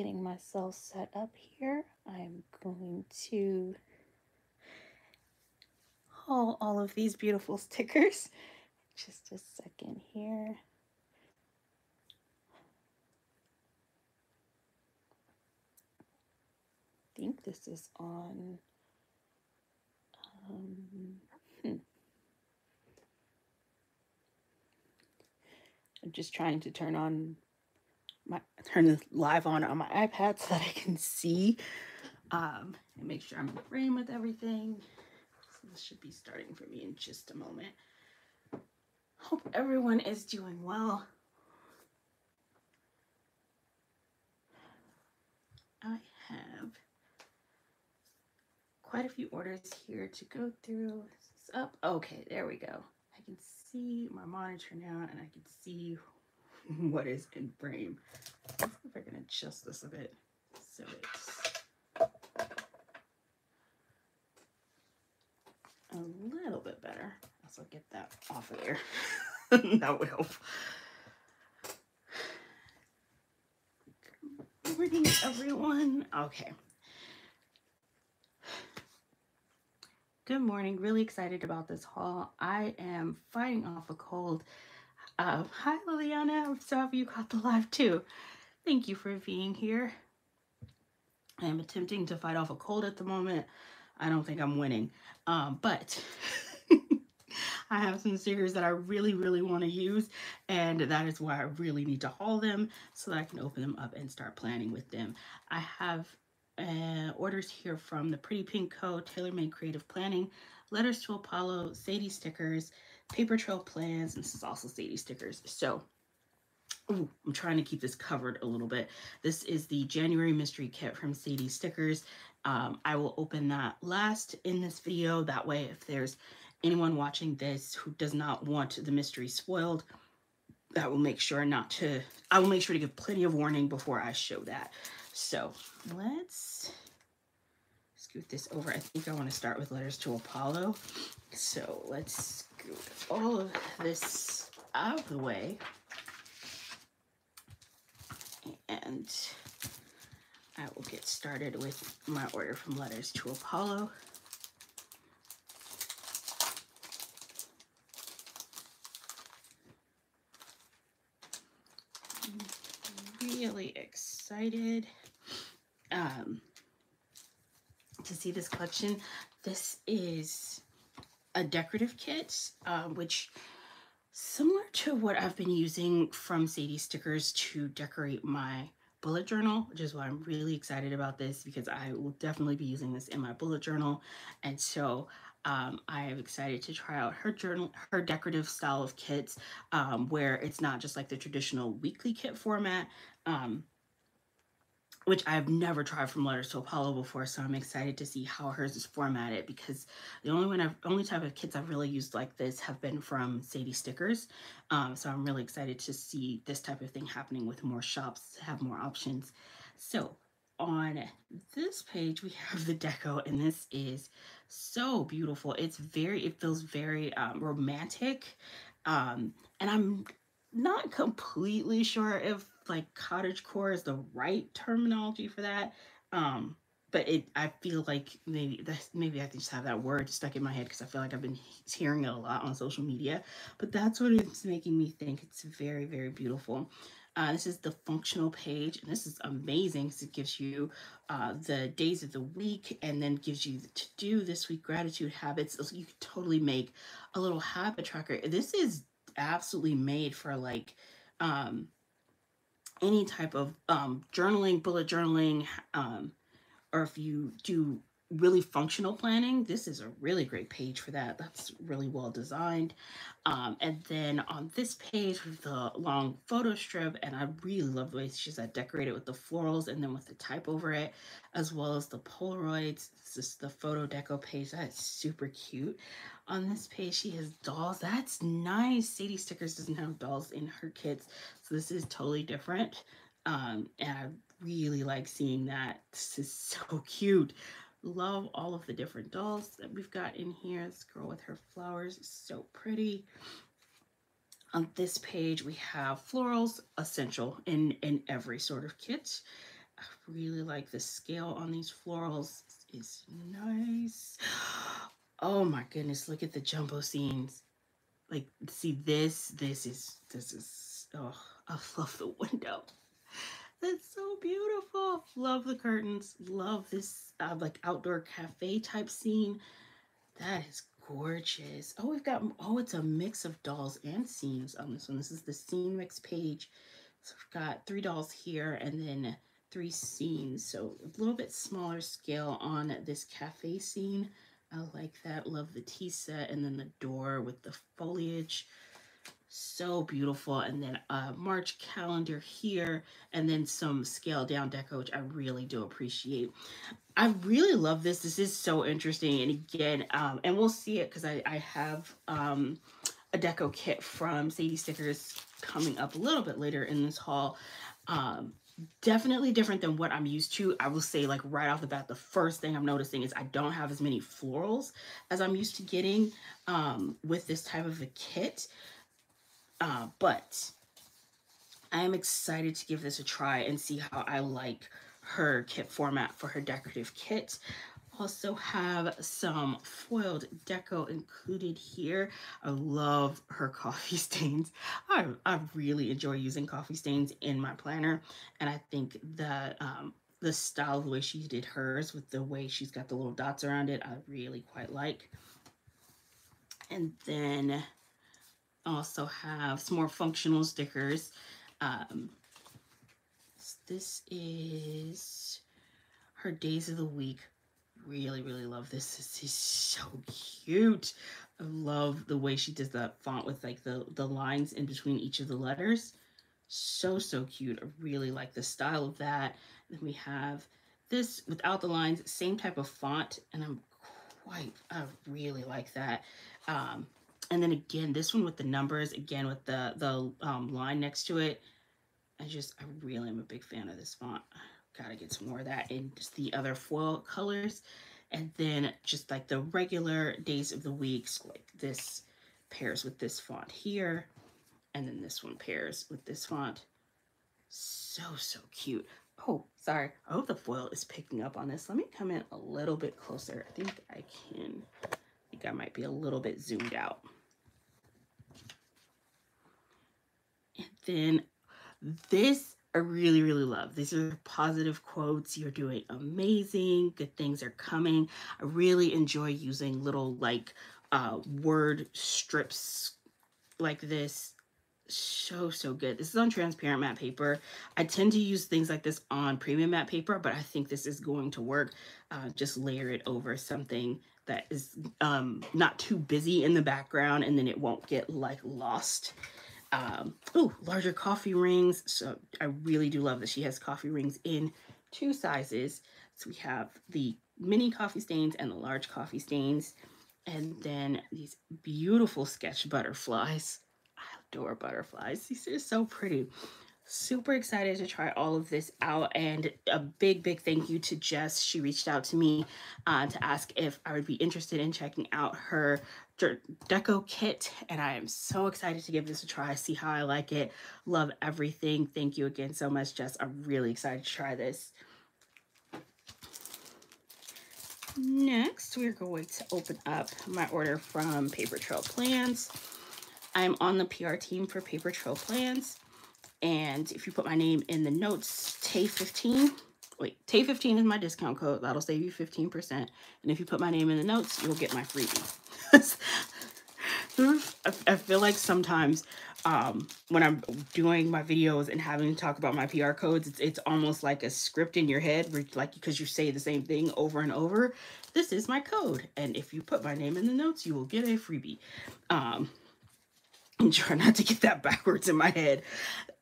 getting myself set up here. I'm going to haul all of these beautiful stickers. Just a second here. I think this is on um, hmm. I'm just trying to turn on my turn this live on on my iPad so that I can see um, and make sure I'm in frame with everything. So this should be starting for me in just a moment. Hope everyone is doing well. I have quite a few orders here to go through. This up. Okay, there we go. I can see my monitor now and I can see what is in frame. If I can adjust this a bit so it's a little bit better. Also get that off of there. that would help. Good morning, everyone. Okay. Good morning. Really excited about this haul. I am fighting off a cold. Uh, hi, Liliana. I'm so happy you caught the live too. Thank you for being here. I am attempting to fight off a cold at the moment. I don't think I'm winning, um, but I have some stickers that I really, really want to use, and that is why I really need to haul them so that I can open them up and start planning with them. I have uh, orders here from the Pretty Pink Co. TaylorMade Creative Planning, Letters to Apollo, Sadie stickers, Paper Trail plans, and this is also Sadie stickers. So, ooh, I'm trying to keep this covered a little bit. This is the January Mystery Kit from Sadie Stickers. Um, I will open that last in this video. That way, if there's anyone watching this who does not want the mystery spoiled, that will make sure not to, I will make sure to give plenty of warning before I show that. So let's scoot this over. I think I want to start with letters to Apollo. So let's all of this out of the way. And I will get started with my order from letters to Apollo. really excited um, to see this collection. This is a decorative kit, uh, which similar to what I've been using from Sadie stickers to decorate my bullet journal, which is why I'm really excited about this because I will definitely be using this in my bullet journal. And so um, I am excited to try out her journal, her decorative style of kits, um, where it's not just like the traditional weekly kit format, um, which I've never tried from Letters to Apollo before, so I'm excited to see how hers is formatted because the only one I've only type of kits I've really used like this have been from Sadie Stickers. Um, so I'm really excited to see this type of thing happening with more shops, have more options. So on this page we have the deco and this is so beautiful. It's very, it feels very um, romantic. Um, and I'm not completely sure if like cottage core is the right terminology for that. Um, but it, I feel like maybe that's maybe I just have that word stuck in my head because I feel like I've been hearing it a lot on social media. But that's what it's making me think. It's very, very beautiful. Uh, this is the functional page, and this is amazing because it gives you uh, the days of the week and then gives you the to do this week gratitude habits. You can totally make a little habit tracker. This is absolutely made for like um, any type of um, journaling, bullet journaling, um, or if you do really functional planning, this is a really great page for that. That's really well designed. Um, and then on this page with the long photo strip, and I really love the way she's that decorated with the florals and then with the type over it, as well as the Polaroids. This is the photo deco page. That's super cute. On this page, she has dolls. That's nice. Sadie Stickers doesn't have dolls in her kits, so this is totally different. Um, and I really like seeing that. This is so cute. Love all of the different dolls that we've got in here. This girl with her flowers is so pretty. On this page, we have florals, essential in, in every sort of kit. I really like the scale on these florals is nice. Oh my goodness, look at the jumbo scenes. Like, see this, this is, this is, oh, I love the window. That's so beautiful. Love the curtains. Love this uh, like outdoor cafe type scene. That is gorgeous. Oh, we've got, oh, it's a mix of dolls and scenes on this one. This is the scene mix page. So we've got three dolls here and then three scenes. So a little bit smaller scale on this cafe scene. I like that. Love the tea set and then the door with the foliage. So beautiful. And then a March calendar here and then some scale down deco, which I really do appreciate. I really love this. This is so interesting. And again, um, and we'll see it because I, I have um, a deco kit from Sadie Stickers coming up a little bit later in this haul. Um, definitely different than what I'm used to. I will say like right off the bat, the first thing I'm noticing is I don't have as many florals as I'm used to getting um, with this type of a kit. Uh, but I am excited to give this a try and see how I like her kit format for her decorative kit also have some foiled deco included here. I love her coffee stains. I, I really enjoy using coffee stains in my planner. And I think that um, the style, the way she did hers with the way she's got the little dots around it, I really quite like. And then also have some more functional stickers. Um, this is her days of the week really, really love this. This is so cute. I love the way she does that font with like the, the lines in between each of the letters. So, so cute. I really like the style of that. Then we have this without the lines, same type of font. And I'm quite, I really like that. Um, and then again, this one with the numbers, again with the, the um, line next to it. I just, I really am a big fan of this font. Gotta get some more of that in just the other foil colors. And then just like the regular days of the weeks, like this pairs with this font here. And then this one pairs with this font. So, so cute. Oh, sorry. I hope the foil is picking up on this. Let me come in a little bit closer. I think I can, I think I might be a little bit zoomed out. And then this I really, really love. These are positive quotes. You're doing amazing. Good things are coming. I really enjoy using little like uh, word strips like this. So, so good. This is on transparent matte paper. I tend to use things like this on premium matte paper, but I think this is going to work. Uh, just layer it over something that is um, not too busy in the background and then it won't get like lost um, oh, larger coffee rings. So I really do love that she has coffee rings in two sizes. So we have the mini coffee stains and the large coffee stains. And then these beautiful sketch butterflies. I adore butterflies. These are so pretty. Super excited to try all of this out. And a big, big thank you to Jess. She reached out to me uh, to ask if I would be interested in checking out her deco kit and I am so excited to give this a try, see how I like it. Love everything. Thank you again so much, Jess. I'm really excited to try this. Next, we're going to open up my order from Paper Trail Plans. I'm on the PR team for Paper Trail Plans. And if you put my name in the notes, Tay15, wait, Tay15 is my discount code. That'll save you 15%. And if you put my name in the notes, you'll get my freebie. I feel like sometimes um, when I'm doing my videos and having to talk about my PR codes, it's, it's almost like a script in your head, where, like because you say the same thing over and over. This is my code, and if you put my name in the notes, you will get a freebie. Um, and try not to get that backwards in my head.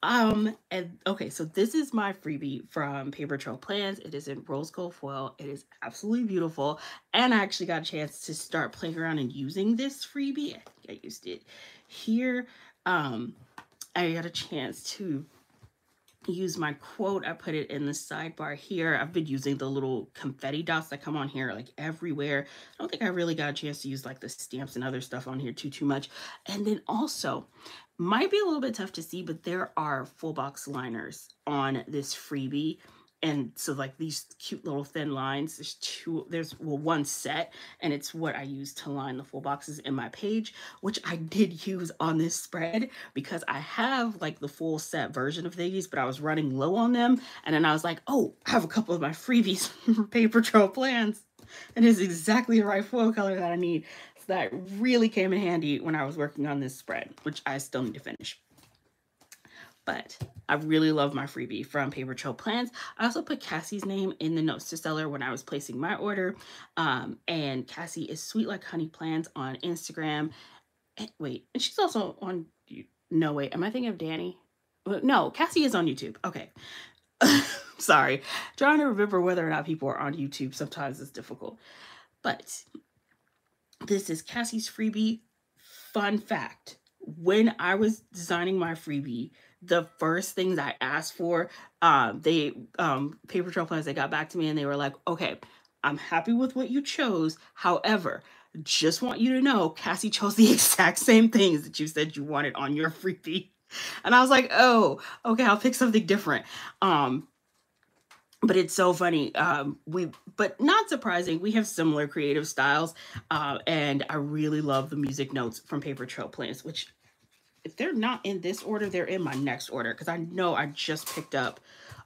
Um, and okay, so this is my freebie from Paper Trail Plans. It is in rose gold foil. It is absolutely beautiful. And I actually got a chance to start playing around and using this freebie. I think I used it here. Um, I got a chance to use my quote. I put it in the sidebar here. I've been using the little confetti dots that come on here like everywhere. I don't think I really got a chance to use like the stamps and other stuff on here too, too much. And then also, might be a little bit tough to see, but there are full box liners on this freebie. And so like these cute little thin lines there's two there's well one set and it's what i use to line the full boxes in my page which i did use on this spread because i have like the full set version of these but i was running low on them and then i was like oh i have a couple of my freebies paper trail plans. And it's exactly the right foil color that i need. So that really came in handy when i was working on this spread which i still need to finish but I really love my freebie from Paper Trail Plans. I also put Cassie's name in the notes to seller when I was placing my order. Um, and Cassie is Sweet Like Honey Plans on Instagram. And, wait, and she's also on, no, wait, am I thinking of Danny? No, Cassie is on YouTube. Okay. Sorry. Trying to remember whether or not people are on YouTube sometimes is difficult. But this is Cassie's freebie. Fun fact. When I was designing my freebie, the first things I asked for, um, they um paper trail plans, they got back to me and they were like, okay, I'm happy with what you chose. However, just want you to know Cassie chose the exact same things that you said you wanted on your freebie. And I was like, oh, okay, I'll pick something different. Um, but it's so funny. Um, we, but not surprising, we have similar creative styles. Uh, and I really love the music notes from Paper Trail Plans, which if they're not in this order, they're in my next order because I know I just picked up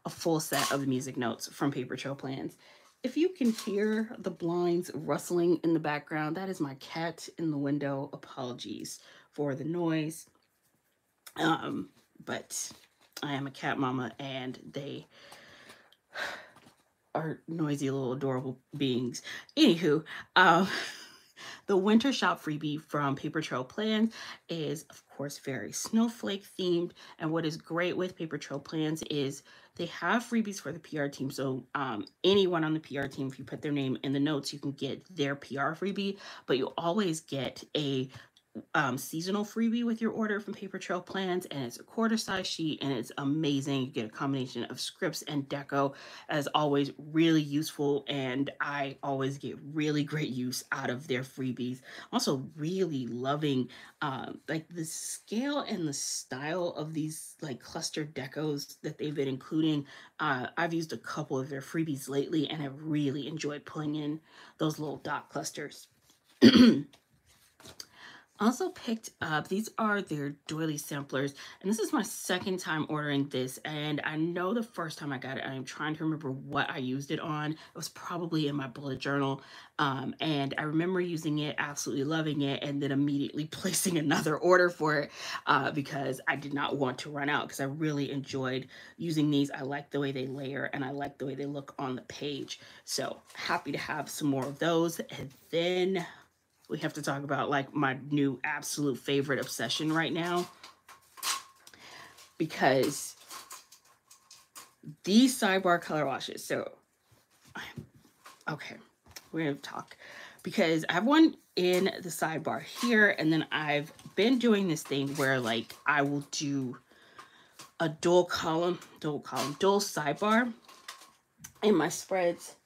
a full set of music notes from Paper Trail Plans. If you can hear the blinds rustling in the background, that is my cat in the window. Apologies for the noise. Um, but I am a cat mama and they are noisy little adorable beings. Anywho, um, the winter shop freebie from Paper Trail Plans is, of course, very snowflake themed. And what is great with Paper Trail Plans is they have freebies for the PR team. So um, anyone on the PR team, if you put their name in the notes, you can get their PR freebie, but you always get a um, seasonal freebie with your order from Paper Trail Plans, and it's a quarter size sheet, and it's amazing. You get a combination of scripts and deco, as always, really useful, and I always get really great use out of their freebies. Also, really loving um, like the scale and the style of these like cluster decos that they've been including. Uh, I've used a couple of their freebies lately, and have really enjoyed pulling in those little dot clusters. also picked up, these are their doily samplers, and this is my second time ordering this, and I know the first time I got it, I'm trying to remember what I used it on. It was probably in my bullet journal, um, and I remember using it, absolutely loving it, and then immediately placing another order for it uh, because I did not want to run out because I really enjoyed using these. I like the way they layer, and I like the way they look on the page. So happy to have some more of those, and then we have to talk about like my new absolute favorite obsession right now. Because these sidebar color washes, so okay, we're gonna talk because I have one in the sidebar here, and then I've been doing this thing where like I will do a dual column, dual column, dual sidebar in my spreads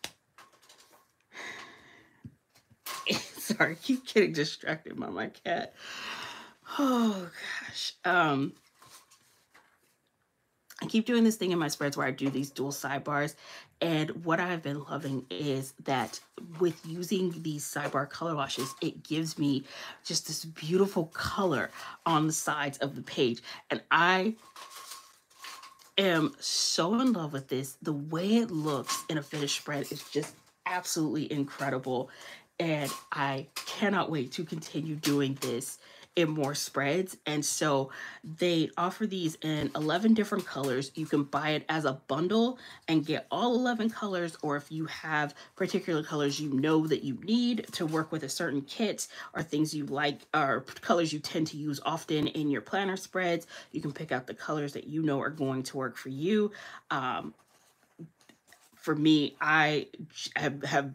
Sorry, I keep getting distracted by my cat. Oh gosh. Um I keep doing this thing in my spreads where I do these dual sidebars. And what I've been loving is that with using these sidebar color washes, it gives me just this beautiful color on the sides of the page. And I am so in love with this. The way it looks in a finished spread is just absolutely incredible and I cannot wait to continue doing this in more spreads. And so they offer these in 11 different colors. You can buy it as a bundle and get all 11 colors, or if you have particular colors you know that you need to work with a certain kit or things you like or colors you tend to use often in your planner spreads, you can pick out the colors that you know are going to work for you. Um, for me, I have, have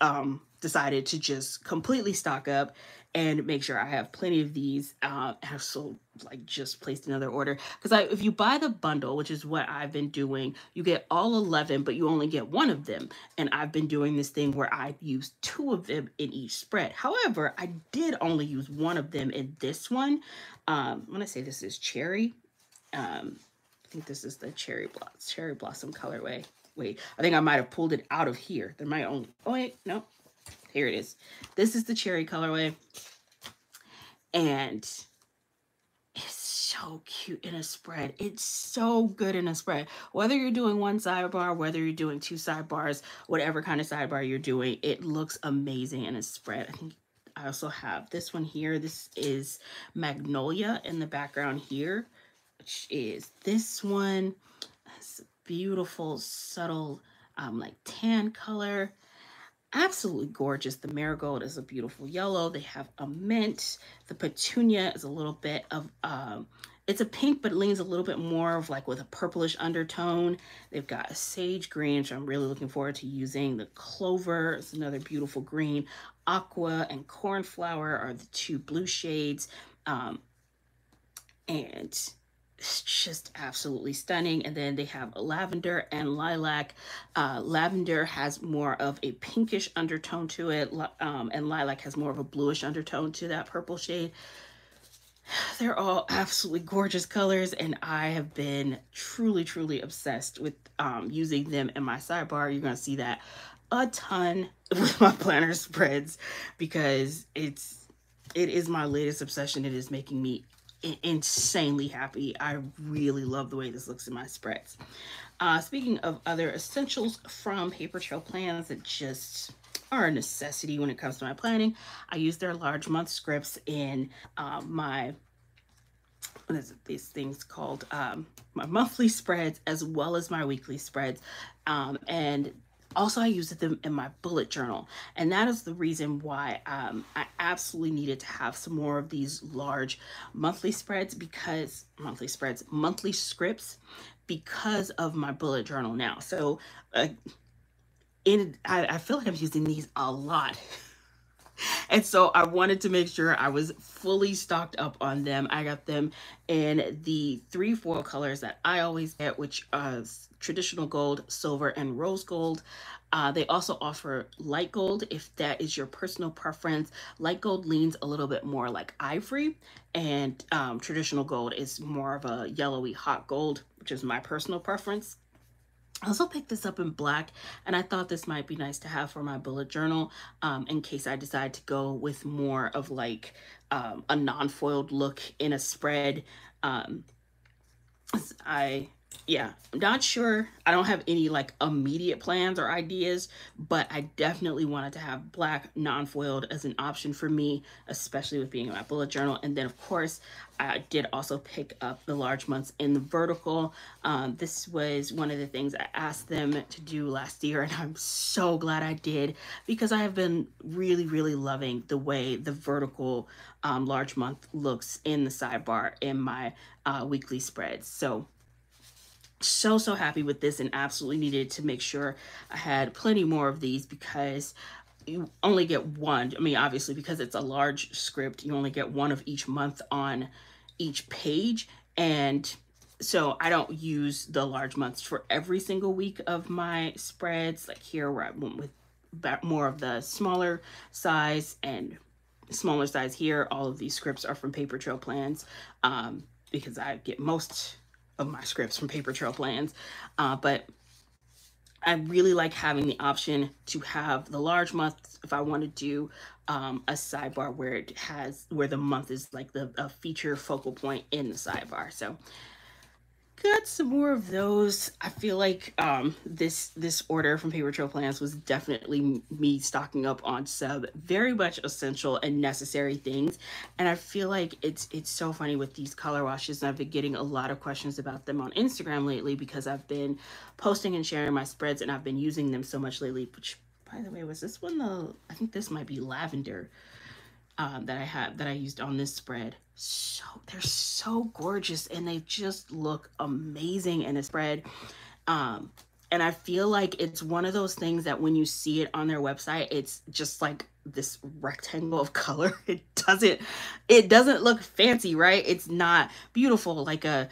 um, decided to just completely stock up and make sure I have plenty of these. Uh, have so like just placed another order because I if you buy the bundle, which is what I've been doing, you get all 11, but you only get one of them. And I've been doing this thing where I use two of them in each spread. However, I did only use one of them in this one. Um, I'm gonna say this is cherry. Um, I think this is the cherry blossom cherry blossom colorway. wait, I think I might have pulled it out of here. There might only, oh wait, no, here it is. This is the cherry colorway. And it's so cute in a spread. It's so good in a spread. Whether you're doing one sidebar, whether you're doing two sidebars, whatever kind of sidebar you're doing, it looks amazing in a spread. I think I also have this one here. This is Magnolia in the background here, which is this one. It's beautiful, subtle, um, like tan color. Absolutely gorgeous. The marigold is a beautiful yellow. They have a mint. The petunia is a little bit of, um, it's a pink, but it leans a little bit more of like with a purplish undertone. They've got a sage green, which I'm really looking forward to using. The clover is another beautiful green aqua and cornflower are the two blue shades. Um, and it's just absolutely stunning. And then they have lavender and lilac. Uh, lavender has more of a pinkish undertone to it, um, and lilac has more of a bluish undertone to that purple shade. They're all absolutely gorgeous colors, and I have been truly, truly obsessed with um, using them in my sidebar. You're going to see that a ton with my planner spreads because it's it is my latest obsession. It is making me insanely happy. I really love the way this looks in my spreads. Uh, speaking of other essentials from Paper Trail Plans that just are a necessity when it comes to my planning, I use their large month scripts in uh, my these things called um, my monthly spreads as well as my weekly spreads. Um, and also, I used them in my bullet journal. And that is the reason why um, I absolutely needed to have some more of these large monthly spreads because monthly spreads, monthly scripts because of my bullet journal now. So uh, in, I, I feel like I'm using these a lot. and so I wanted to make sure I was fully stocked up on them. I got them in the three foil colors that I always get, which are traditional gold, silver, and rose gold. Uh, they also offer light gold if that is your personal preference. Light gold leans a little bit more like ivory, and um, traditional gold is more of a yellowy hot gold, which is my personal preference. I also picked this up in black and I thought this might be nice to have for my bullet journal um, in case I decide to go with more of like um, a non-foiled look in a spread. Um, I yeah, I'm not sure. I don't have any like immediate plans or ideas, but I definitely wanted to have black non-foiled as an option for me, especially with being in my bullet journal. And then of course, I did also pick up the large months in the vertical. Um, this was one of the things I asked them to do last year, and I'm so glad I did because I have been really, really loving the way the vertical um, large month looks in the sidebar in my uh, weekly spreads. So so so happy with this and absolutely needed to make sure I had plenty more of these because you only get one. I mean, obviously, because it's a large script, you only get one of each month on each page. And so I don't use the large months for every single week of my spreads. Like here, where I went with more of the smaller size and smaller size here. All of these scripts are from Paper Trail Plans um, because I get most of my scripts from Paper Trail Plans. Uh, but I really like having the option to have the large month if I want to do um, a sidebar where it has where the month is like the a feature focal point in the sidebar. So got some more of those. I feel like um, this this order from Paper Trail Plans was definitely me stocking up on sub very much essential and necessary things. And I feel like it's it's so funny with these color washes. And I've been getting a lot of questions about them on Instagram lately because I've been posting and sharing my spreads and I've been using them so much lately. Which, by the way, was this one the? I think this might be lavender um, that I have that I used on this spread. So they're so gorgeous and they just look amazing in a spread. Um, and I feel like it's one of those things that when you see it on their website, it's just like this rectangle of color. It doesn't it doesn't look fancy, right? It's not beautiful like a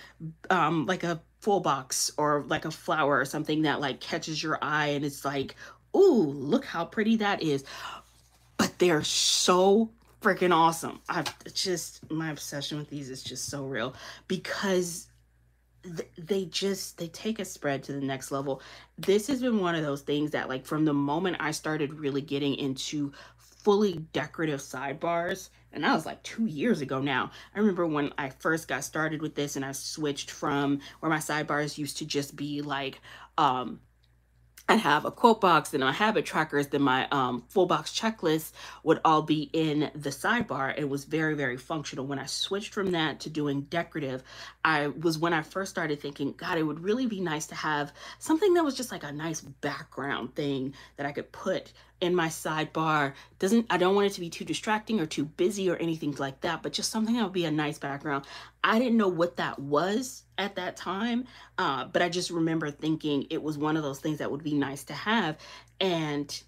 um like a full box or like a flower or something that like catches your eye and it's like, "Ooh, look how pretty that is." But they're so freaking awesome. I just my obsession with these is just so real because th- they just they take a spread to the next level this has been one of those things that like from the moment i started really getting into fully decorative sidebars and that was like two years ago now i remember when i first got started with this and i switched from where my sidebars used to just be like um I'd have a quote box and my habit trackers, then my um, full box checklist would all be in the sidebar. It was very, very functional. When I switched from that to doing decorative, I was when I first started thinking, God, it would really be nice to have something that was just like a nice background thing that I could put in my sidebar. Doesn't I don't want it to be too distracting or too busy or anything like that, but just something that would be a nice background. I didn't know what that was at that time, uh, but I just remember thinking it was one of those things that would be nice to have. And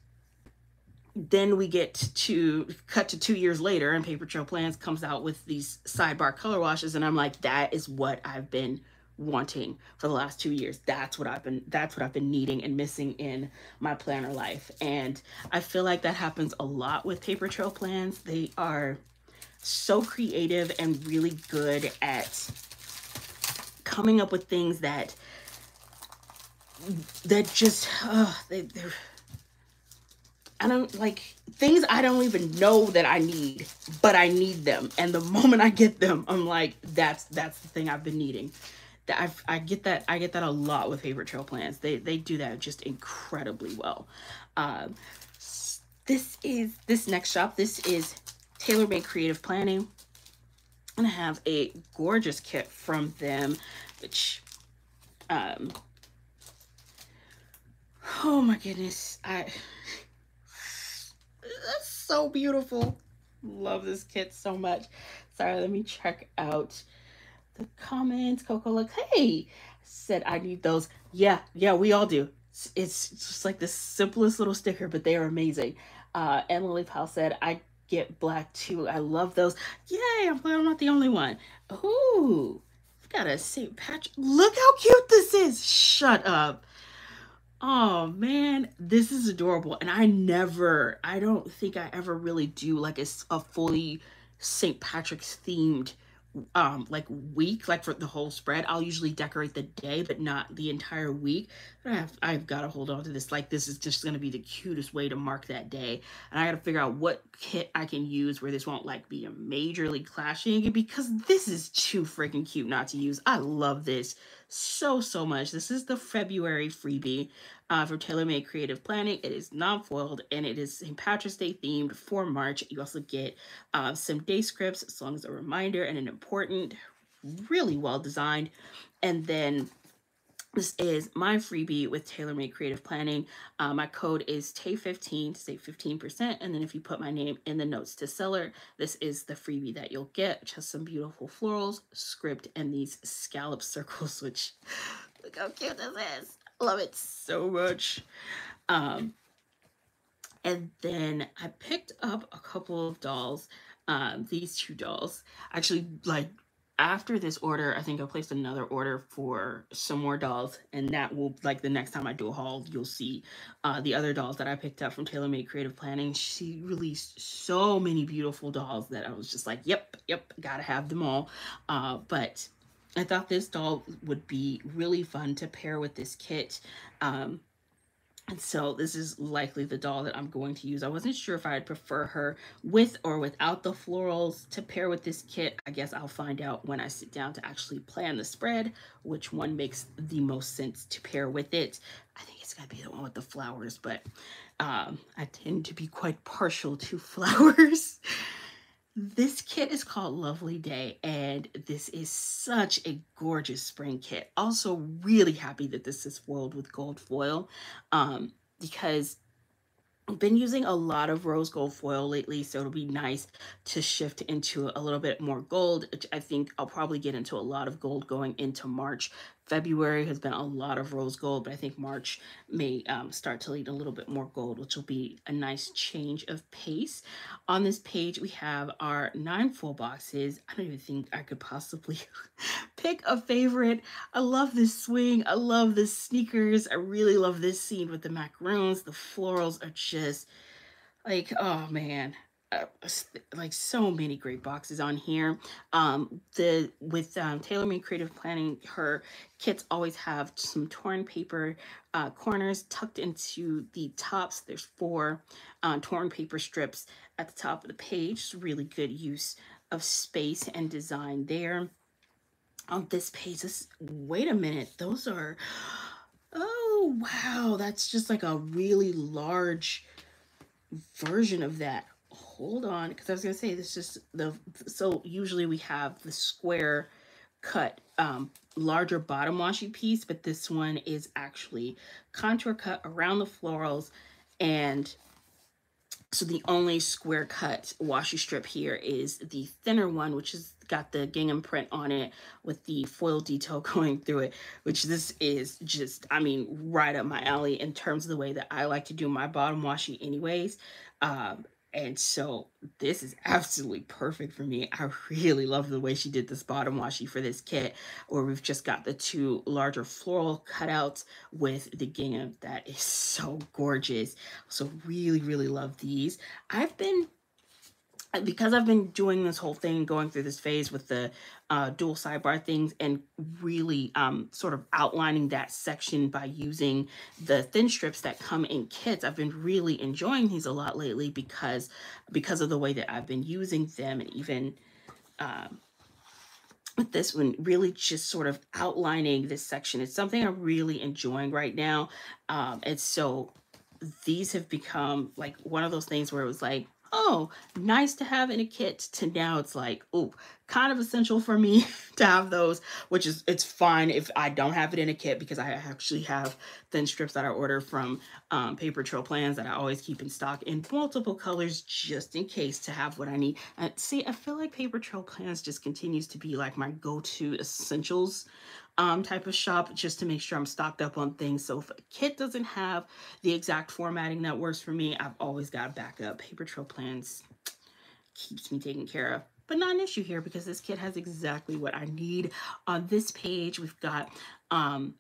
then we get to cut to two years later, and Paper Trail Plans comes out with these sidebar color washes, and I'm like, that is what I've been wanting for the last two years. That's what I've been that's what I've been needing and missing in my planner life. And I feel like that happens a lot with paper trail plans. They are so creative and really good at coming up with things that that just they, they're I don't like things I don't even know that I need, but I need them. And the moment I get them, I'm like, that's that's the thing I've been needing. I I get that I get that a lot with favorite trail plans. They they do that just incredibly well. Um, this is this next shop. This is TaylorMade Creative Planning. And I have a gorgeous kit from them, which um oh my goodness, I that's so beautiful. Love this kit so much. Sorry, let me check out the comments. Coco like, hey, said I need those. Yeah, yeah, we all do. It's, just like the simplest little sticker, but they are amazing. Uh, and Lily Powell said, I get black too. I love those. Yay, I'm glad I'm not the only one. Ooh, I've got a St. Patrick. Look how cute this is. Shut up. Oh man, this is adorable. And I never, I don't think I ever really do like a, a fully St. Patrick's themed um like week like for the whole spread i'll usually decorate the day but not the entire week. I have, i've got to hold on to this. Like this is just going to be the cutest way to mark that day. And i got to figure out what kit i can use where this won't like be a majorly clashing because this is too freaking cute not to use. I love this so so much. This is the february freebie uh, for TaylorMade Creative Planning. It is non-foiled and it is St. Patrick's Day themed for March. You also get uh, some day scripts as long as a reminder and an important, really well designed. And then this is my freebie with TaylorMade Creative Planning. Uh, my code is TAY15 to save 15%. And then if you put my name in the notes to seller, this is the freebie that you'll get, which has some beautiful florals, script, and these scallop circles, which look how cute this is. Love it so much. Um, and then I picked up a couple of dolls. Um, these two dolls. Actually, like after this order, I think I placed another order for some more dolls, and that will like the next time I do a haul, you'll see uh, the other dolls that I picked up from TaylorMade Creative Planning. She released so many beautiful dolls that I was just like, yep, yep, gotta have them all. Uh, but I thought this doll would be really fun to pair with this kit. Um, and so this is likely the doll that I'm going to use. I wasn't sure if I'd prefer her with or without the florals to pair with this kit. I guess I'll find out when I sit down to actually plan the spread, which one makes the most sense to pair with it. I think it's to be the one with the flowers, but um, I tend to be quite partial to flowers. This kit is called Lovely Day, and this is such a gorgeous spring kit. Also, really happy that this is foiled with gold foil um, because I've been using a lot of rose gold foil lately, so it'll be nice to shift into a little bit more gold. I think I'll probably get into a lot of gold going into March February has been a lot of rose gold, but I think March may um, start to lead a little bit more gold, which will be a nice change of pace. On this page, we have our nine full boxes. I don't even think I could possibly pick a favorite. I love this swing. I love the sneakers. I really love this scene with the macaroons. The florals are just like, oh man, like so many great boxes on here. Um, the with um, TaylorMade Creative Planning, her kits always have some torn paper uh, corners tucked into the tops. There's four uh, torn paper strips at the top of the page. It's Really good use of space and design there. On this page, this wait a minute, those are oh wow, that's just like a really large version of that hold on because i was gonna say this is the so usually we have the square cut um larger bottom washi piece but this one is actually contour cut around the florals. And so the only square cut washi strip here is the thinner one which has got the gingham print on it with the foil detail going through it which this is just i mean right up my alley in terms of the way that i like to do my bottom washi anyways. Um, and so this is absolutely perfect for me. I really love the way she did this bottom washi for this kit where we've just got the two larger floral cutouts with the gingham. That is so gorgeous. So really, really love these. I've been because I've been doing this whole thing, going through this phase with the uh, dual sidebar things and really um, sort of outlining that section by using the thin strips that come in kits, I've been really enjoying these a lot lately because because of the way that I've been using them and even um, with this one really just sort of outlining this section. It's something I'm really enjoying right now. Um, and so these have become like one of those things where it was like, oh, nice to have in a kit to now it's like, oh, kind of essential for me to have those, which is, it's fine if I don't have it in a kit because I actually have thin strips that I order from um, Paper Trail Plans that I always keep in stock in multiple colors just in case to have what I need. And see, I feel like Paper Trail Plans just continues to be like my go-to essentials um, type of shop just to make sure I'm stocked up on things. So if a kit doesn't have the exact formatting that works for me, I've always got a backup. Paper Trail Plans keeps me taken care of. But not an issue here because this kit has exactly what I need. On this page, we've got um,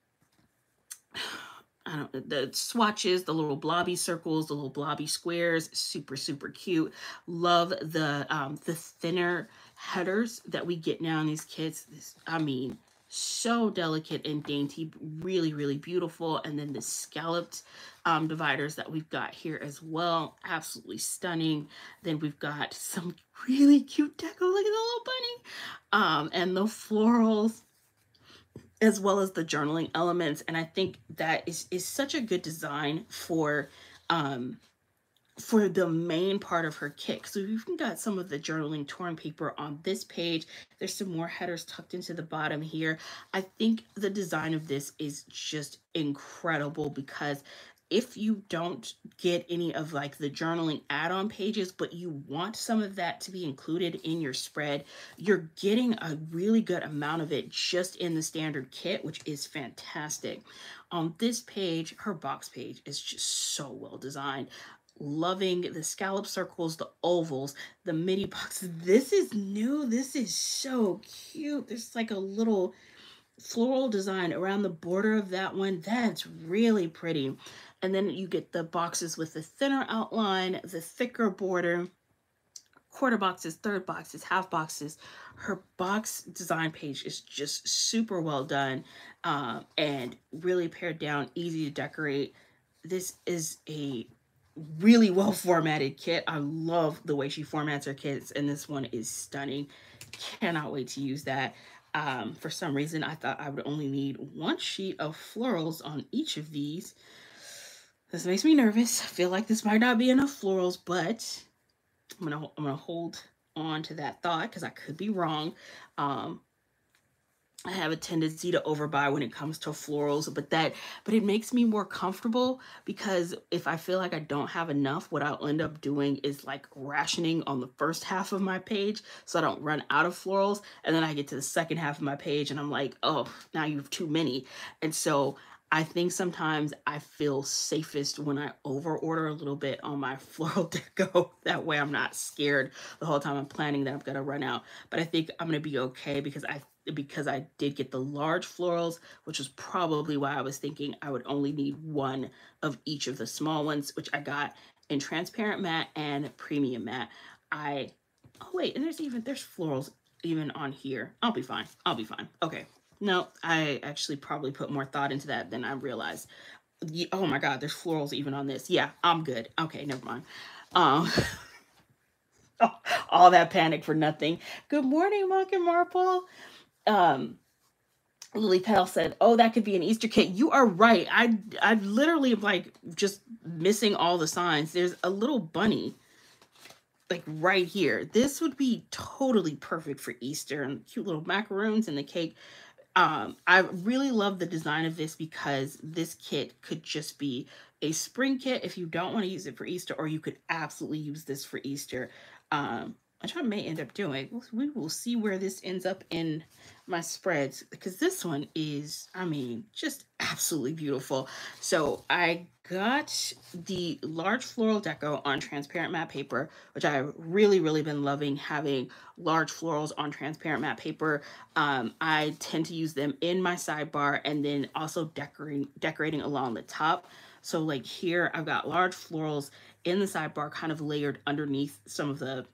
I don't the swatches, the little blobby circles, the little blobby squares, super, super cute. Love the um, the thinner headers that we get now in these kits. This, I mean, so delicate and dainty really really beautiful. And then the scalloped um, dividers that we've got here as well absolutely stunning. Then we've got some really cute deco look at the little bunny um, and the florals as well as the journaling elements. And i think that is is such a good design for um for the main part of her kit. So we've got some of the journaling torn paper on this page. There's some more headers tucked into the bottom here. I think the design of this is just incredible because if you don't get any of like the journaling add-on pages, but you want some of that to be included in your spread, you're getting a really good amount of it just in the standard kit, which is fantastic. On this page, her box page is just so well designed loving the scallop circles, the ovals, the mini boxes. This is new. This is so cute. There's like a little floral design around the border of that one. That's really pretty. And then you get the boxes with the thinner outline, the thicker border, quarter boxes, third boxes, half boxes. Her box design page is just super well done uh, and really pared down, easy to decorate. This is a really well formatted kit. I love the way she formats her kits, and this one is stunning. Cannot wait to use that. Um, for some reason, I thought I would only need one sheet of florals on each of these. This makes me nervous. I feel like this might not be enough florals, but I'm gonna I'm gonna hold on to that thought because I could be wrong. Um, I have a tendency to overbuy when it comes to florals, but that but it makes me more comfortable because if I feel like I don't have enough, what I'll end up doing is like rationing on the first half of my page so I don't run out of florals. And then I get to the second half of my page and I'm like, oh, now you have too many. And so I think sometimes I feel safest when I over order a little bit on my floral deco. That way I'm not scared the whole time I'm planning that I'm gonna run out. But I think I'm gonna be okay because I because I did get the large florals, which was probably why I was thinking I would only need one of each of the small ones, which I got in transparent matte and premium matte. I, oh wait, and there's even, there's florals even on here. I'll be fine. I'll be fine. Okay. No, I actually probably put more thought into that than I realized. Oh my God, there's florals even on this. Yeah, I'm good. Okay, never mind. Um, all that panic for nothing. Good morning, Monk and Marple. Um, Lily Pell said, "Oh, that could be an Easter kit." You are right. I I literally like just missing all the signs. There's a little bunny like right here. This would be totally perfect for Easter and cute little macaroons and the cake. Um, I really love the design of this because this kit could just be a spring kit if you don't want to use it for Easter, or you could absolutely use this for Easter. Um, which I may end up doing. We will see where this ends up in my spreads because this one is, I mean, just absolutely beautiful. So I got the large floral deco on transparent matte paper, which I've really, really been loving having large florals on transparent matte paper. Um, I tend to use them in my sidebar and then also decorating, decorating along the top. So like here, I've got large florals in the sidebar kind of layered underneath some of the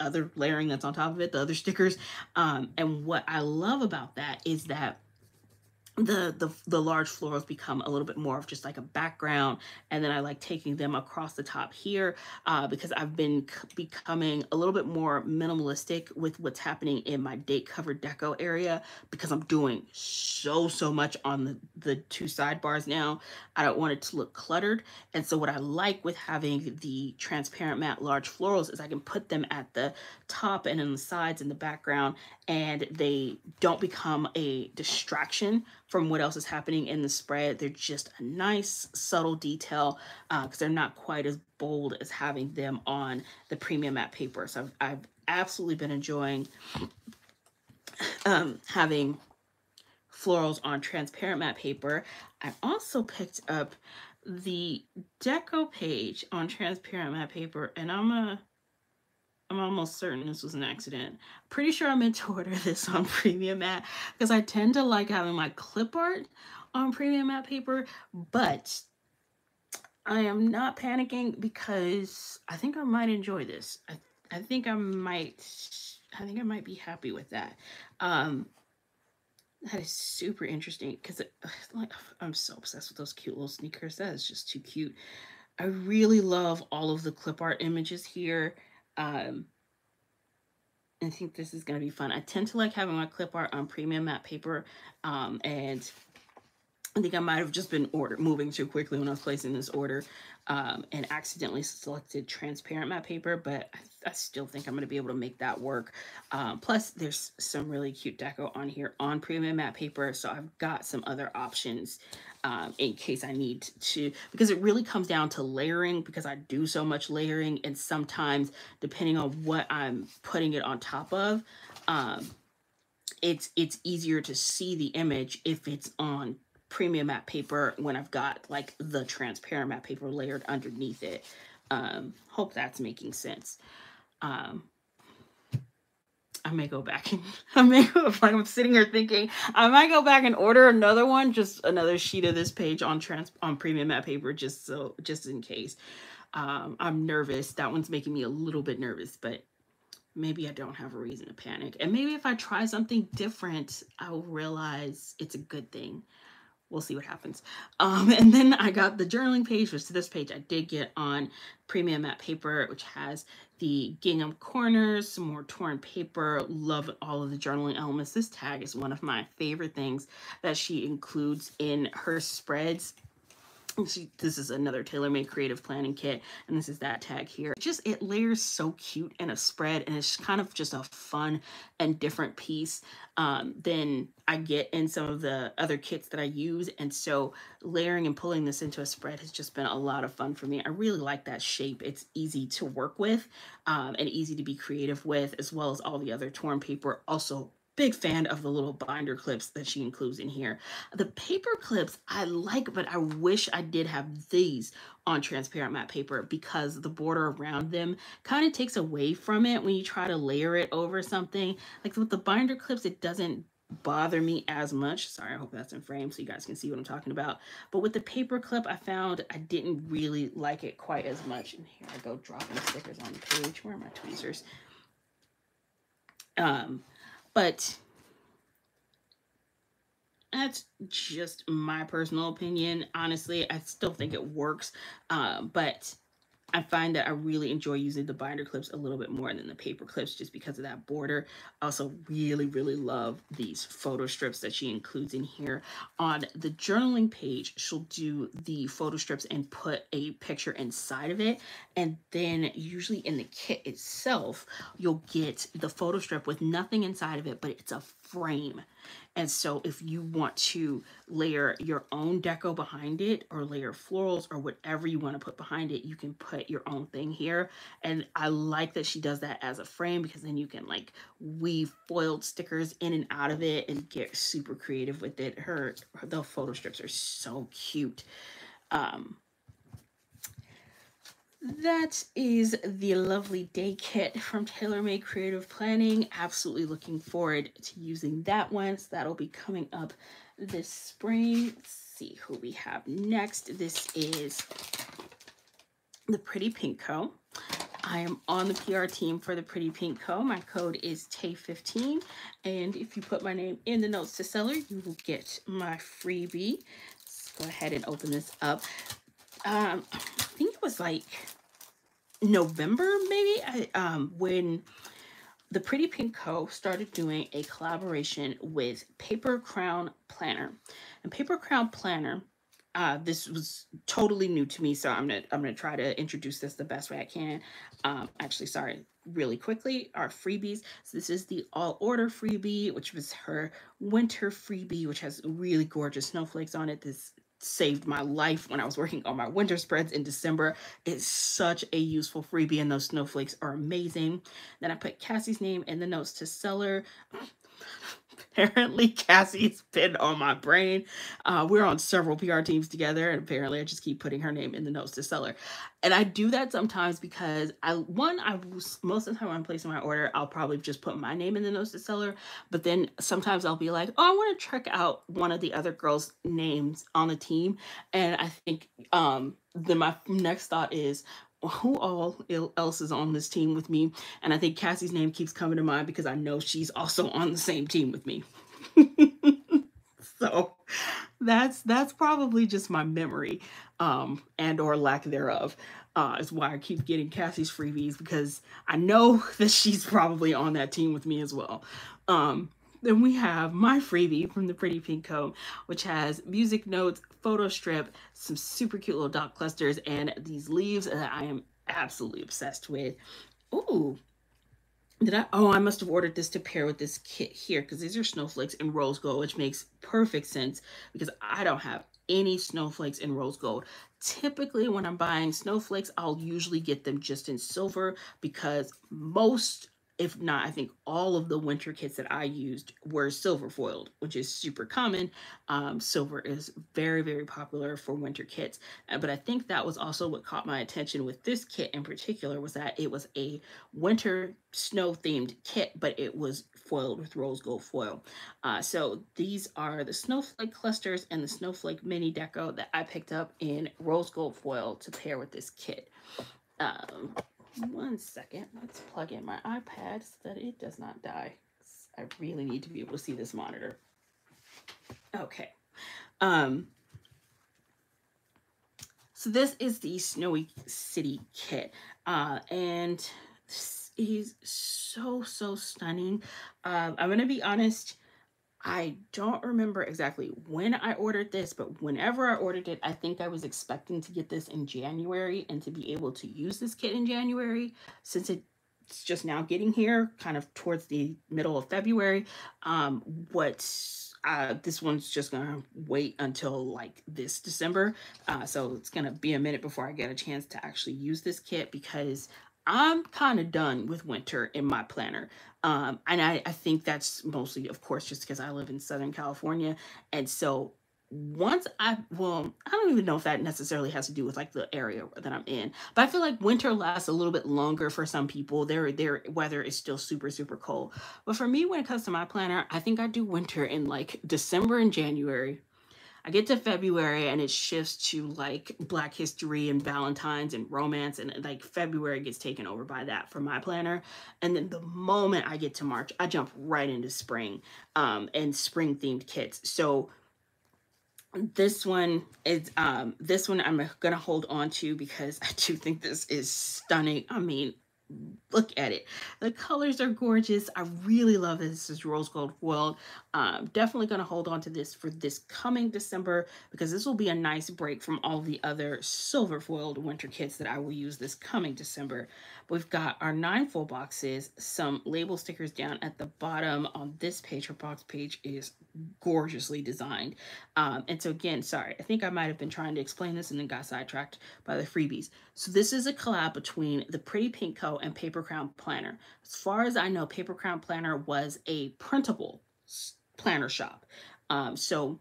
other layering that's on top of it, the other stickers. Um, and what I love about that is that the, the the large florals become a little bit more of just like a background and then I like taking them across the top here uh, because I've been becoming a little bit more minimalistic with what's happening in my date cover deco area because I'm doing so so much on the, the two sidebars now. I don't want it to look cluttered and so what I like with having the transparent matte large florals is I can put them at the top and in the sides in the background and they don't become a distraction from what else is happening in the spread. They're just a nice subtle detail because uh, they're not quite as bold as having them on the premium matte paper. So I've, I've absolutely been enjoying um, having florals on transparent matte paper. I also picked up the deco page on transparent matte paper and I'm a I'm almost certain this was an accident. Pretty sure I meant to order this on premium matte because I tend to like having my clip art on premium matte paper, but I am not panicking because I think I might enjoy this. I, I think I might, I think I might be happy with that. Um, that is super interesting because like I'm so obsessed with those cute little sneakers. That is just too cute. I really love all of the clip art images here. Um, I think this is going to be fun. I tend to like having my clip art on premium matte paper. Um, and I think I might have just been order moving too quickly when I was placing this order um, and accidentally selected transparent matte paper, but I, I still think I'm going to be able to make that work. Um, plus, there's some really cute deco on here on premium matte paper, so I've got some other options um, in case I need to, because it really comes down to layering because I do so much layering and sometimes depending on what I'm putting it on top of, um, it's it's easier to see the image if it's on premium matte paper when I've got like the transparent matte paper layered underneath it. Um, hope that's making sense. Um, I may go back and I may go, like I'm sitting here thinking I might go back and order another one, just another sheet of this page on trans on premium matte paper, just so just in case. Um, I'm nervous. That one's making me a little bit nervous, but maybe I don't have a reason to panic. And maybe if I try something different, I'll realize it's a good thing we'll see what happens. Um, and then I got the journaling page, which this page I did get on premium matte paper, which has the gingham corners, some more torn paper. Love all of the journaling elements. This tag is one of my favorite things that she includes in her spreads she, this is another TaylorMade Creative Planning kit and this is that tag here. Just it layers so cute in a spread and it's kind of just a fun and different piece um, than I get in some of the other kits that I use and so layering and pulling this into a spread has just been a lot of fun for me. I really like that shape. It's easy to work with um, and easy to be creative with as well as all the other torn paper also big fan of the little binder clips that she includes in here. The paper clips I like, but I wish I did have these on transparent matte paper because the border around them kind of takes away from it when you try to layer it over something. Like with the binder clips, it doesn't bother me as much. Sorry, I hope that's in frame so you guys can see what I'm talking about. But with the paper clip, I found I didn't really like it quite as much. And here I go dropping stickers on the page. Where are my tweezers? Um, but that's just my personal opinion. Honestly, I still think it works. Um, but I find that I really enjoy using the binder clips a little bit more than the paper clips just because of that border. I also really, really love these photo strips that she includes in here. On the journaling page, she'll do the photo strips and put a picture inside of it. And then usually in the kit itself, you'll get the photo strip with nothing inside of it, but it's a frame. And so if you want to layer your own deco behind it or layer florals or whatever you want to put behind it, you can put your own thing here. And I like that she does that as a frame because then you can like weave foiled stickers in and out of it and get super creative with it. Her, her the photo strips are so cute. Um, that is the lovely day kit from TaylorMade Creative Planning. Absolutely looking forward to using that one. So that'll be coming up this spring. Let's see who we have next. This is the Pretty Pink Co. I am on the PR team for the Pretty Pink Co. My code is TAY15. And if you put my name in the notes to seller, you will get my freebie. Let's go ahead and open this up. Um, was like November, maybe, I, um, when the Pretty Pink Co. started doing a collaboration with Paper Crown Planner. And Paper Crown Planner, uh, this was totally new to me, so I'm gonna I'm gonna try to introduce this the best way I can. Um, actually, sorry, really quickly, our freebies. So this is the all order freebie, which was her winter freebie, which has really gorgeous snowflakes on it. This saved my life when I was working on my winter spreads in December. It's such a useful freebie and those snowflakes are amazing. Then I put Cassie's name in the notes to seller. Apparently Cassie's been on my brain. Uh, we're on several PR teams together, and apparently I just keep putting her name in the notes to seller. And I do that sometimes because I one I most of the time when I'm placing my order, I'll probably just put my name in the notes to seller. But then sometimes I'll be like, oh, I want to check out one of the other girls' names on the team, and I think um then my next thought is who all else is on this team with me. And I think Cassie's name keeps coming to mind because I know she's also on the same team with me. so that's that's probably just my memory um and or lack thereof uh is why I keep getting Cassie's freebies because I know that she's probably on that team with me as well. Um then we have my freebie from the Pretty Pink Co, which has music notes, photo strip, some super cute little dot clusters, and these leaves that I am absolutely obsessed with. Ooh, did I? Oh, I must have ordered this to pair with this kit here because these are snowflakes in rose gold, which makes perfect sense because I don't have any snowflakes in rose gold. Typically, when I'm buying snowflakes, I'll usually get them just in silver because most if not, I think all of the winter kits that I used were silver foiled, which is super common. Um, silver is very, very popular for winter kits. Uh, but I think that was also what caught my attention with this kit in particular was that it was a winter snow themed kit, but it was foiled with rose gold foil. Uh, so these are the snowflake clusters and the snowflake mini deco that I picked up in rose gold foil to pair with this kit. Um, one second. Let's plug in my iPad so that it does not die. I really need to be able to see this monitor. Okay. Um, so this is the Snowy City kit. Uh, and is so, so stunning. Um, I'm going to be honest I don't remember exactly when I ordered this, but whenever I ordered it, I think I was expecting to get this in January and to be able to use this kit in January since it's just now getting here kind of towards the middle of February. Um, what uh, this one's just gonna wait until like this December. Uh, so it's gonna be a minute before I get a chance to actually use this kit because I'm kind of done with winter in my planner. Um, and I, I think that's mostly, of course, just because I live in Southern California. And so once I well, I don't even know if that necessarily has to do with like the area that I'm in, but I feel like winter lasts a little bit longer for some people. Their their weather is still super super cold, but for me, when it comes to my planner, I think I do winter in like December and January. I get to February and it shifts to like Black History and Valentine's and romance, and like February gets taken over by that for my planner. And then the moment I get to March, I jump right into spring um, and spring themed kits. So this one is um this one i'm gonna hold on to because i do think this is stunning. I mean look at it. The colors are gorgeous. I really love this. This is rose gold foil um definitely going to hold on to this for this coming december because this will be a nice break from all the other silver foiled winter kits that i will use this coming december. We've got our nine full boxes some label stickers down at the bottom on this page. Her box page is gorgeously designed. Um and so again sorry i think i might have been trying to explain this and then got sidetracked by the freebies. So this is a collab between the pretty pink co. and paper crown planner. As far as i know paper crown planner was a printable planner shop um so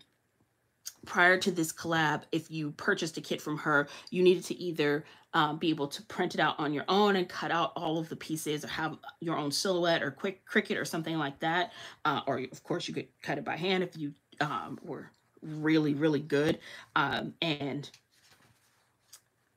prior to this collab, if you purchased a kit from her, you needed to either um, be able to print it out on your own and cut out all of the pieces or have your own silhouette or quick Cricut or something like that. Uh, or of course you could cut it by hand if you um, were really, really good. Um, and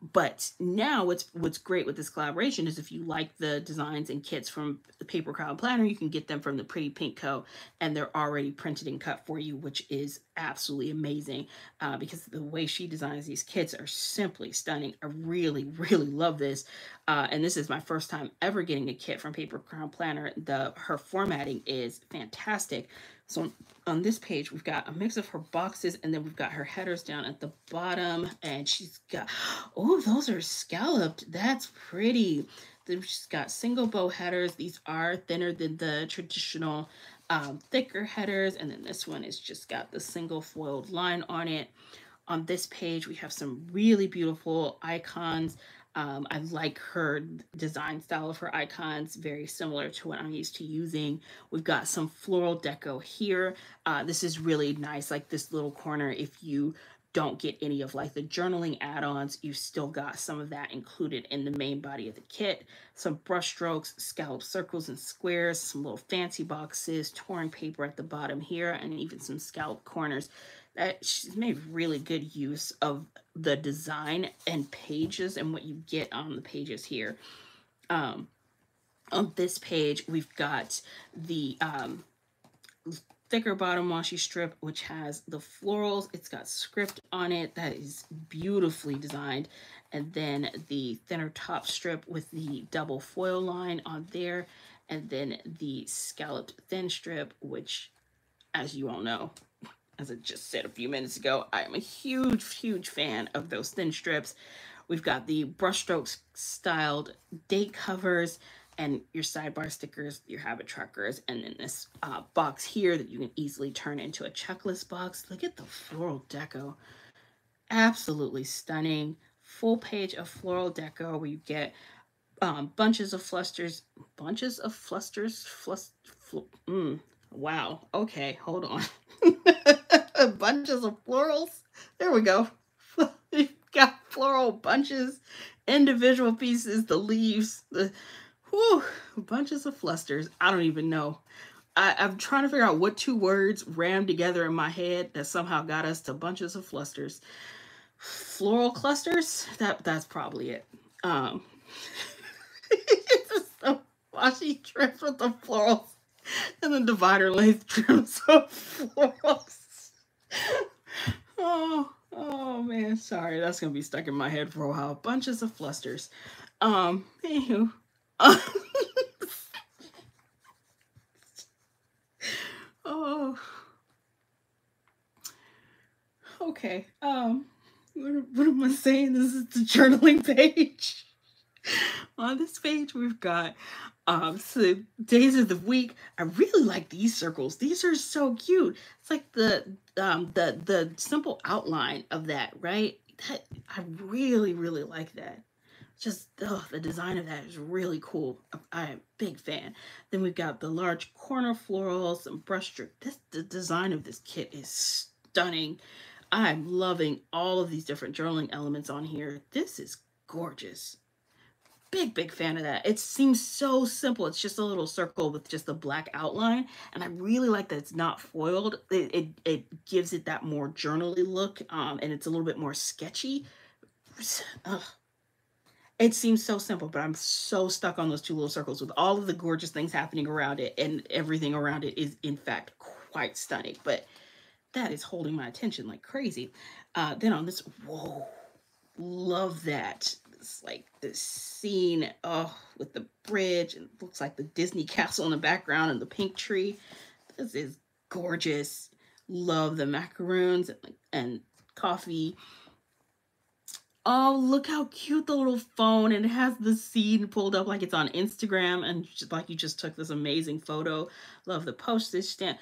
but now what's what's great with this collaboration is if you like the designs and kits from the paper crown planner you can get them from the pretty pink co. And they're already printed and cut for you which is absolutely amazing uh, because the way she designs these kits are simply stunning. I really really love this uh, and this is my first time ever getting a kit from paper crown planner. The her formatting is fantastic so on this page, we've got a mix of her boxes and then we've got her headers down at the bottom and she's got, oh, those are scalloped. That's pretty. Then she's got single bow headers. These are thinner than the traditional um, thicker headers. And then this one is just got the single foiled line on it. On this page, we have some really beautiful icons. Um, I like her design style of her icons, very similar to what I'm used to using. We've got some floral deco here. Uh, this is really nice, like this little corner. If you don't get any of like the journaling add-ons, you've still got some of that included in the main body of the kit. Some brush strokes, scallop circles and squares, some little fancy boxes, torn paper at the bottom here, and even some scallop corners that she's made really good use of the design and pages and what you get on the pages here. Um, on this page, we've got the um, thicker bottom washi strip, which has the florals. It's got script on it that is beautifully designed. And then the thinner top strip with the double foil line on there. And then the scalloped thin strip, which, as you all know, as I just said a few minutes ago, I am a huge, huge fan of those thin strips. We've got the brushstrokes styled date covers and your sidebar stickers, your habit trackers, and then this uh, box here that you can easily turn into a checklist box. Look at the floral deco. Absolutely stunning. Full page of floral deco where you get um, bunches of flusters, bunches of flusters, flust, fl mm, wow. Okay, hold on. bunches of florals. There we go. You've got floral bunches, individual pieces, the leaves, the whew, bunches of flusters. I don't even know. I, I'm trying to figure out what two words rammed together in my head that somehow got us to bunches of flusters. Floral clusters? That that's probably it. Um it's so washi trips with the florals and the divider length trims of florals oh, oh man, sorry. That's gonna be stuck in my head for a while. Bunches of flusters. Um, anywho. oh. Okay. Um, what, what am I saying? This is the journaling page. On this page, we've got um, so days of the week. I really like these circles. These are so cute. It's like the um, the the simple outline of that, right? That I really really like that. Just oh, the design of that is really cool. I am a big fan. Then we've got the large corner florals, some brush strip. This the design of this kit is stunning. I'm loving all of these different journaling elements on here. This is gorgeous. Big, big fan of that. It seems so simple. It's just a little circle with just a black outline. And I really like that it's not foiled. It, it, it gives it that more journaly look um, and it's a little bit more sketchy. Ugh. It seems so simple, but I'm so stuck on those two little circles with all of the gorgeous things happening around it and everything around it is in fact quite stunning. But that is holding my attention like crazy. Uh, then on this, whoa, love that. It's like this scene, oh, with the bridge and looks like the Disney castle in the background and the pink tree. This is gorgeous. Love the macaroons and, and coffee. Oh, look how cute the little phone and it has the scene pulled up like it's on Instagram and just, like you just took this amazing photo. Love the postage stamp.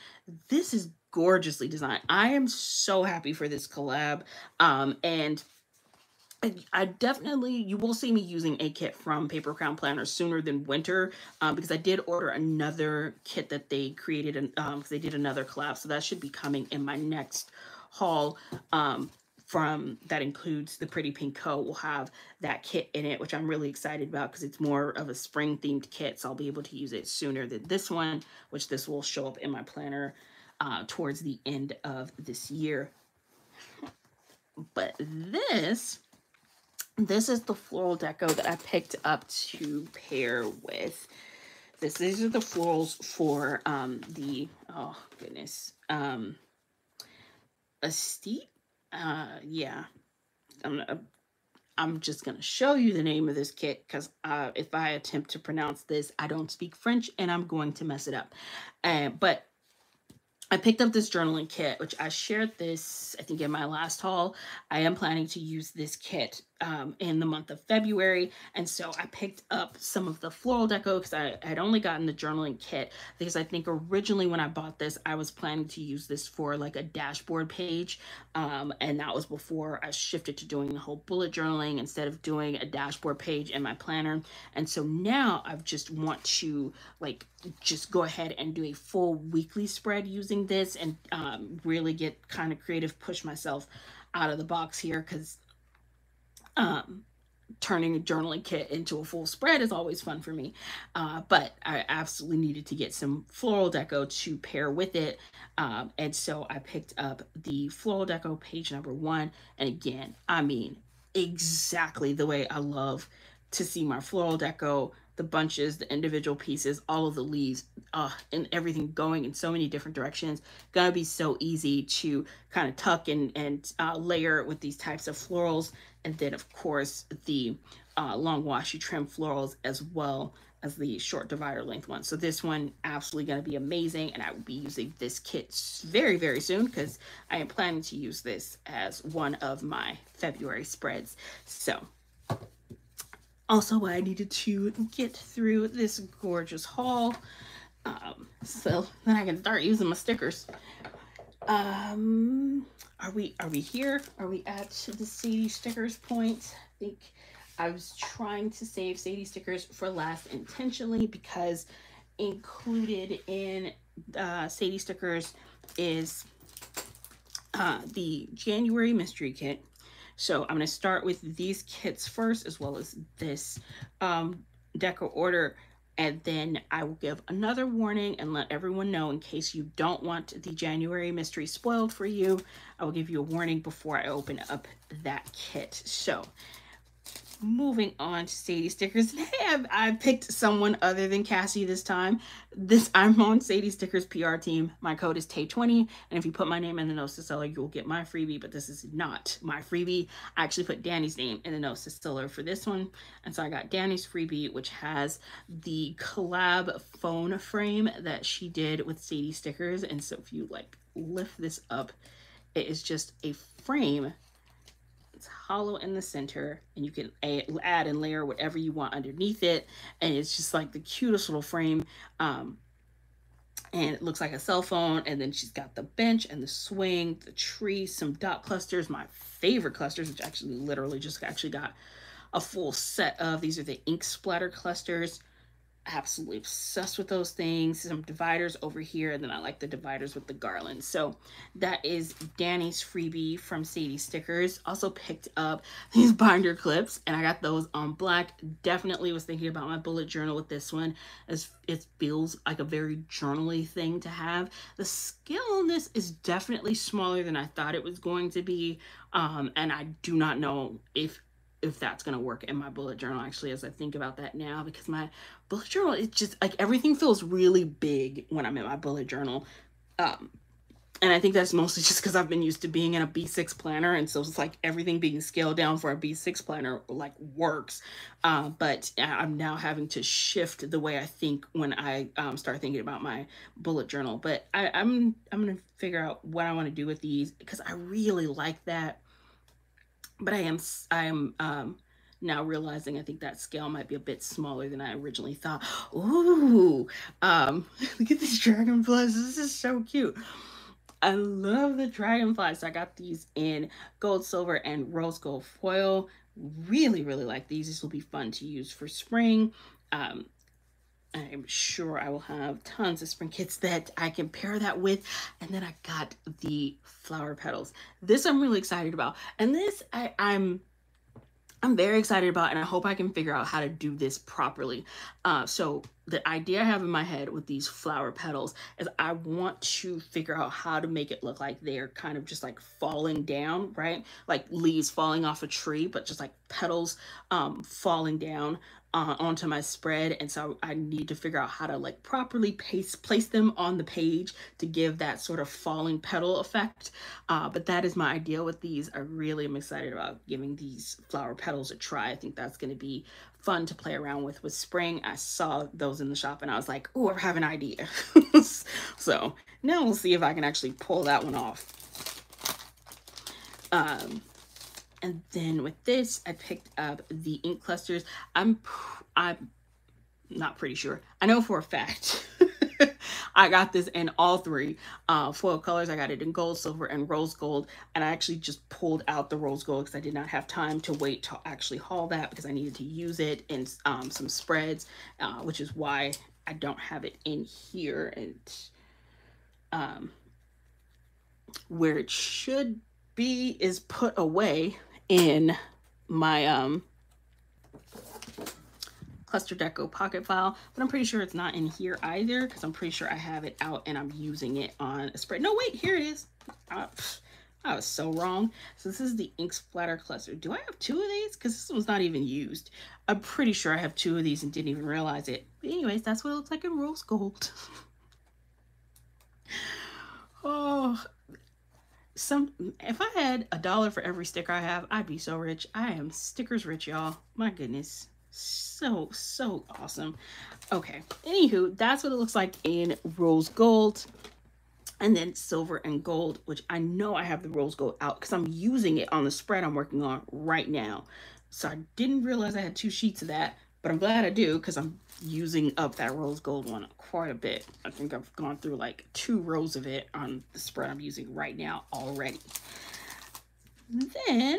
This is gorgeously designed. I am so happy for this collab. Um, and I, definitely, you will see me using a kit from Paper Crown Planner sooner than winter um, because I did order another kit that they created and um, they did another collab. So that should be coming in my next haul. Um, from that includes the Pretty Pink Co. will have that kit in it, which I'm really excited about because it's more of a spring themed kit. So I'll be able to use it sooner than this one, which this will show up in my planner uh, towards the end of this year. But this, this is the floral deco that I picked up to pair with this. These are the florals for um, the, oh goodness, um, Estate uh, yeah, I'm, uh, I'm just going to show you the name of this kit because uh, if I attempt to pronounce this, I don't speak French and I'm going to mess it up. Uh, but I picked up this journaling kit, which I shared this, I think, in my last haul. I am planning to use this kit um, in the month of February. And so I picked up some of the floral deco because I had only gotten the journaling kit because I think originally when I bought this, I was planning to use this for like a dashboard page. Um, and that was before I shifted to doing the whole bullet journaling instead of doing a dashboard page in my planner. And so now I just want to like just go ahead and do a full weekly spread using this and um, really get kind of creative, push myself out of the box here because um, turning a journaling kit into a full spread is always fun for me. Uh, but I absolutely needed to get some floral deco to pair with it. Um, and so I picked up the floral deco page number one. And again, I mean, exactly the way I love to see my floral deco the bunches, the individual pieces, all of the leaves, uh, and everything going in so many different directions. Gonna be so easy to kind of tuck and, and uh, layer with these types of florals. And then of course the uh, long washi trim florals as well as the short divider length one. So this one absolutely going to be amazing and I will be using this kit very, very soon because I am planning to use this as one of my February spreads. So also I needed to get through this gorgeous haul. Um, so then I can start using my stickers. Um, are we are we here? Are we at the Sadie stickers point? I think I was trying to save Sadie stickers for last intentionally because included in uh, Sadie stickers is uh, the January mystery kit so I'm going to start with these kits first, as well as this um, deco order. And then I will give another warning and let everyone know in case you don't want the January mystery spoiled for you. I will give you a warning before I open up that kit. So moving on to Sadie stickers. Hey, I've, I've picked someone other than Cassie this time. This I'm on Sadie stickers PR team. My code is Tay20, and if you put my name in the notes to seller, you'll get my freebie. But this is not my freebie. I actually put Danny's name in the notes to seller for this one, and so I got Danny's freebie, which has the collab phone frame that she did with Sadie stickers. And so if you like lift this up, it is just a frame it's hollow in the center and you can add and layer whatever you want underneath it. And it's just like the cutest little frame. Um, and it looks like a cell phone. And then she's got the bench and the swing, the tree, some dot clusters, my favorite clusters, which actually literally just actually got a full set of. These are the ink splatter clusters. Absolutely obsessed with those things. Some dividers over here, and then I like the dividers with the garland. So that is Danny's freebie from Sadie Stickers. Also picked up these binder clips, and I got those on black. Definitely was thinking about my bullet journal with this one, as it feels like a very journaly thing to have. The scale on this is definitely smaller than I thought it was going to be, um, and I do not know if if that's going to work in my bullet journal actually as I think about that now because my bullet journal it's just like everything feels really big when I'm in my bullet journal. Um and I think that's mostly just because I've been used to being in a B6 planner and so it's like everything being scaled down for a B6 planner like works. Uh, but I'm now having to shift the way I think when I um, start thinking about my bullet journal. But I, I'm I'm gonna figure out what I want to do with these because I really like that but I am I am um, now realizing I think that scale might be a bit smaller than I originally thought. Ooh, um, look at these dragonflies. This is so cute. I love the dragonflies. I got these in gold, silver, and rose gold foil. Really, really like these. This will be fun to use for spring. Um, I'm sure I will have tons of spring kits that I can pair that with. And then I got the flower petals. This I'm really excited about. And this I, I'm I'm very excited about and I hope I can figure out how to do this properly. Uh, so the idea I have in my head with these flower petals is I want to figure out how to make it look like they're kind of just like falling down, right? Like leaves falling off a tree, but just like petals um, falling down uh, onto my spread and so I need to figure out how to like properly paste place them on the page to give that sort of falling petal effect. Uh, but that is my idea with these. I really am excited about giving these flower petals a try. I think that's going to be fun to play around with. With spring I saw those in the shop and I was like oh I have an idea. So now we'll see if I can actually pull that one off. Um and then with this, I picked up the ink clusters. I'm, I'm not pretty sure. I know for a fact. I got this in all three uh, foil colors. I got it in gold, silver, and rose gold. And I actually just pulled out the rose gold because I did not have time to wait to actually haul that because I needed to use it in um, some spreads, uh, which is why I don't have it in here. And um, where it should be is put away in my um cluster deco pocket file but i'm pretty sure it's not in here either because i'm pretty sure i have it out and i'm using it on a spread no wait here it is uh, I was so wrong. So this is the ink splatter cluster. Do I have two of these? Because this one's not even used. I'm pretty sure I have two of these and didn't even realize it. But anyways, that's what it looks like in rose gold. oh, some if I had a dollar for every sticker I have, I'd be so rich. I am stickers rich, y'all. My goodness. So, so awesome. Okay. Anywho, that's what it looks like in rose gold. And then silver and gold, which I know I have the rose gold out because I'm using it on the spread I'm working on right now. So I didn't realize I had two sheets of that, but I'm glad I do because I'm using up that rose gold one quite a bit. I think I've gone through like two rows of it on the spread I'm using right now already. Then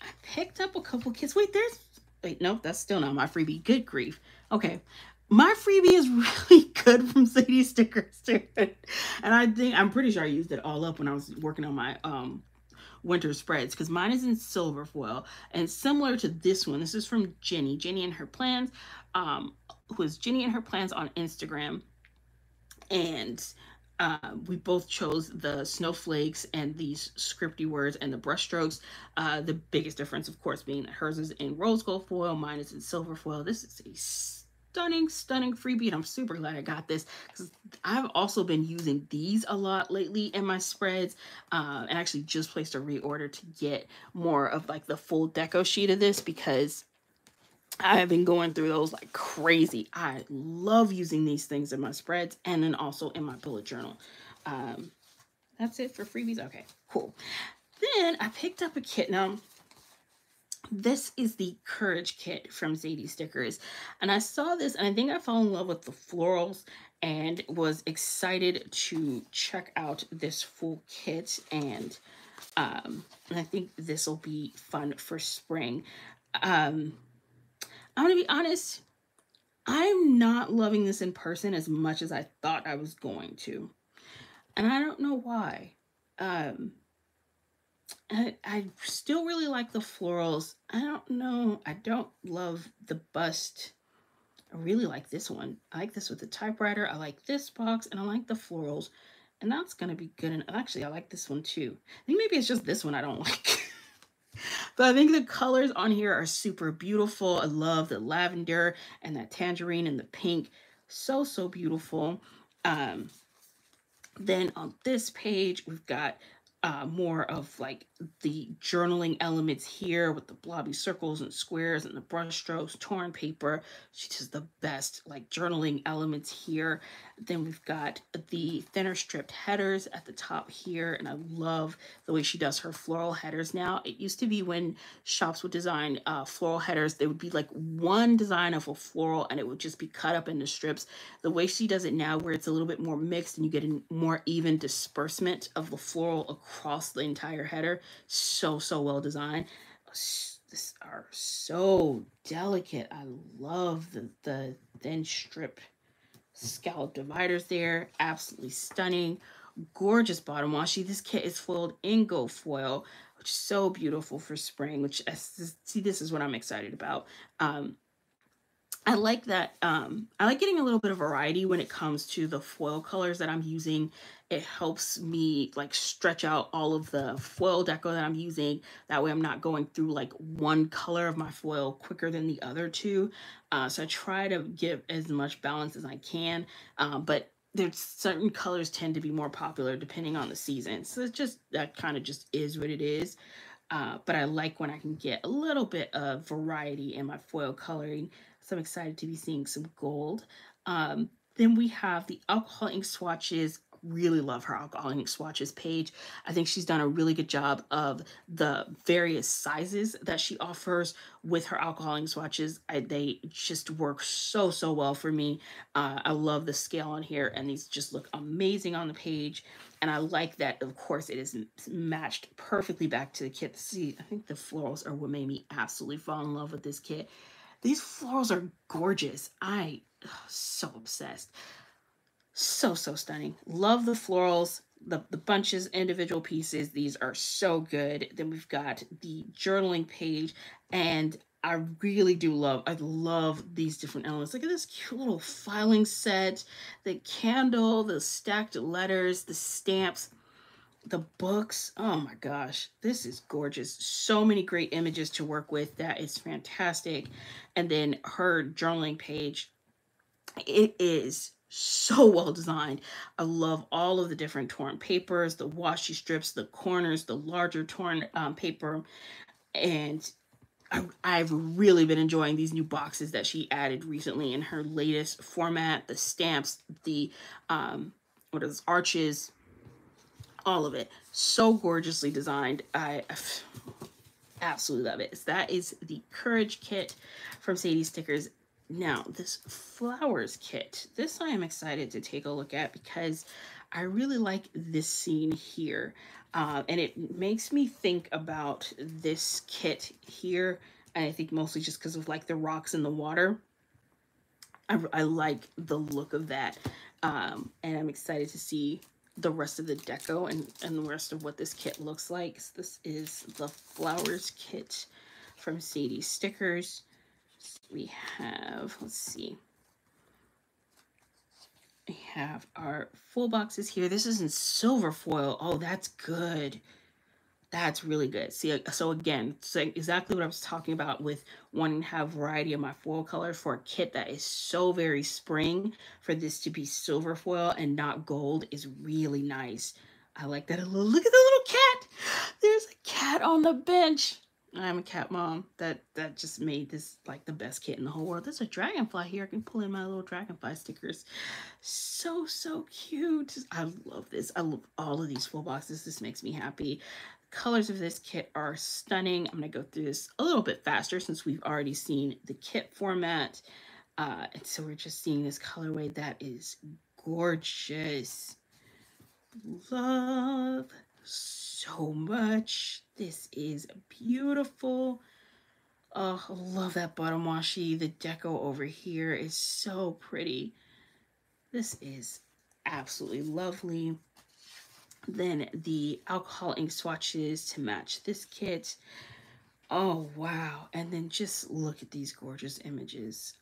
I picked up a couple kits. Wait, there's, wait, no, that's still not my freebie. Good grief. Okay. My freebie is really good from Sadie Stickers too. And I think, I'm pretty sure I used it all up when I was working on my um winter spreads because mine is in silver foil and similar to this one this is from jenny jenny and her plans um who is jenny and her plans on instagram and uh, we both chose the snowflakes and these scripty words and the brushstrokes. Uh, the biggest difference, of course, being that hers is in rose gold foil, mine is in silver foil. This is a stunning, stunning freebie. And I'm super glad I got this because I've also been using these a lot lately in my spreads uh, and actually just placed a reorder to get more of like the full deco sheet of this because I have been going through those like crazy. I love using these things in my spreads and then also in my bullet journal. Um, that's it for freebies. Okay, cool. Then I picked up a kit. Now, this is the Courage Kit from Sadie Stickers. And I saw this and I think I fell in love with the florals and was excited to check out this full kit. And, um, and I think this will be fun for spring. Um, I'm going to be honest. I'm not loving this in person as much as I thought I was going to. And I don't know why. Um, I, I still really like the florals. I don't know. I don't love the bust. I really like this one. I like this with the typewriter. I like this box and I like the florals. And that's going to be good. And actually, I like this one too. I think maybe it's just this one I don't like. But I think the colors on here are super beautiful. I love the lavender and that tangerine and the pink. So, so beautiful. Um, then on this page, we've got uh, more of like the journaling elements here with the blobby circles and squares and the brush strokes, torn paper. She does the best like journaling elements here. Then we've got the thinner stripped headers at the top here. And I love the way she does her floral headers now. It used to be when shops would design uh, floral headers, they would be like one design of a floral and it would just be cut up into strips. The way she does it now where it's a little bit more mixed and you get a more even disbursement of the floral across the entire header. So, so well designed. Are so delicate. I love the, the thin strip scallop dividers there. Absolutely stunning. Gorgeous bottom washi. This kit is foiled in gold foil, which is so beautiful for spring, which see, this is what I'm excited about. Um, I like that. Um, I like getting a little bit of variety when it comes to the foil colors that I'm using. It helps me like stretch out all of the foil deco that I'm using. That way I'm not going through like one color of my foil quicker than the other two. Uh, so I try to give as much balance as I can. Uh, but there's certain colors tend to be more popular depending on the season. So it's just, that kind of just is what it is. Uh, but I like when I can get a little bit of variety in my foil coloring. So I'm excited to be seeing some gold. Um, then we have the alcohol ink swatches. Really love her alcohol ink swatches page. I think she's done a really good job of the various sizes that she offers with her alcohol ink swatches. I, they just work so, so well for me. Uh, I love the scale on here and these just look amazing on the page. And I like that, of course, it is matched perfectly back to the kit. See, I think the florals are what made me absolutely fall in love with this kit. These florals are gorgeous. I so obsessed. So, so stunning. Love the florals, the, the bunches, individual pieces. These are so good. Then we've got the journaling page. And I really do love, I love these different elements. Look at this cute little filing set, the candle, the stacked letters, the stamps the books oh my gosh this is gorgeous. So many great images to work with that is fantastic. And then her journaling page it is so well designed. I love all of the different torn papers the washi strips the corners the larger torn um, paper. And I, have really been enjoying these new boxes that she added recently in her latest format the stamps the um what is arches all of it. So gorgeously designed. I absolutely love it. So that is the Courage kit from Sadie Stickers. Now, this flowers kit, this I am excited to take a look at because I really like this scene here. Uh, and it makes me think about this kit here. And I think mostly just because of like the rocks in the water. I, I like the look of that. Um, and I'm excited to see the rest of the deco and, and the rest of what this kit looks like. So this is the flowers kit from Sadie Stickers. We have, let's see. We have our full boxes here. This is in silver foil. Oh, that's good. That's really good. See, so again, exactly what I was talking about with wanting to have variety of my foil colors for a kit that is so very spring. For this to be silver foil and not gold is really nice. I like that a little. Look at the little cat. There's a cat on the bench. I'm a cat mom. That that just made this like the best kit in the whole world. There's a dragonfly here. I can pull in my little dragonfly stickers. So, so cute. I love this. I love all of these full boxes. This makes me happy colors of this kit are stunning. I'm going to go through this a little bit faster since we've already seen the kit format. Uh, and so we're just seeing this colorway that is gorgeous. Love so much. This is beautiful. Oh, love that bottom washi. The deco over here is so pretty. This is absolutely lovely. Then the alcohol ink swatches to match this kit. Oh, wow. And then just look at these gorgeous images.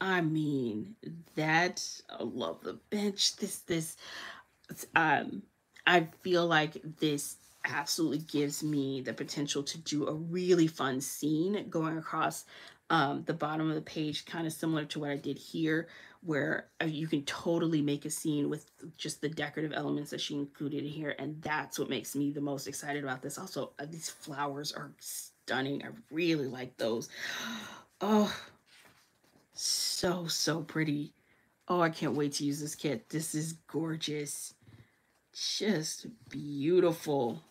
I mean, that, I love the bench. This, this, um, I feel like this absolutely gives me the potential to do a really fun scene going across um, the bottom of the page, kind of similar to what I did here, where uh, you can totally make a scene with just the decorative elements that she included here. And that's what makes me the most excited about this. Also, uh, these flowers are stunning. I really like those. Oh, so, so pretty. Oh, I can't wait to use this kit. This is gorgeous. Just beautiful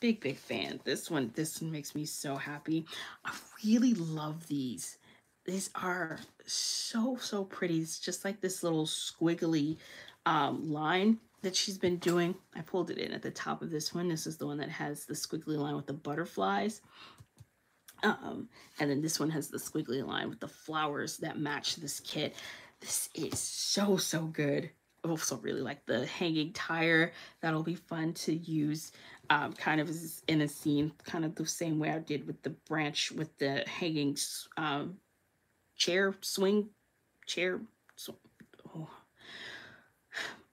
big big fan this one this one makes me so happy i really love these these are so so pretty. It's just like this little squiggly um, line that she's been doing. I pulled it in at the top of this one. This is the one that has the squiggly line with the butterflies. Um, and then this one has the squiggly line with the flowers that match this kit. This is so so good. I also really like the hanging tire. That'll be fun to use um, kind of in a scene, kind of the same way I did with the branch with the hanging um, chair swing, chair. Oh.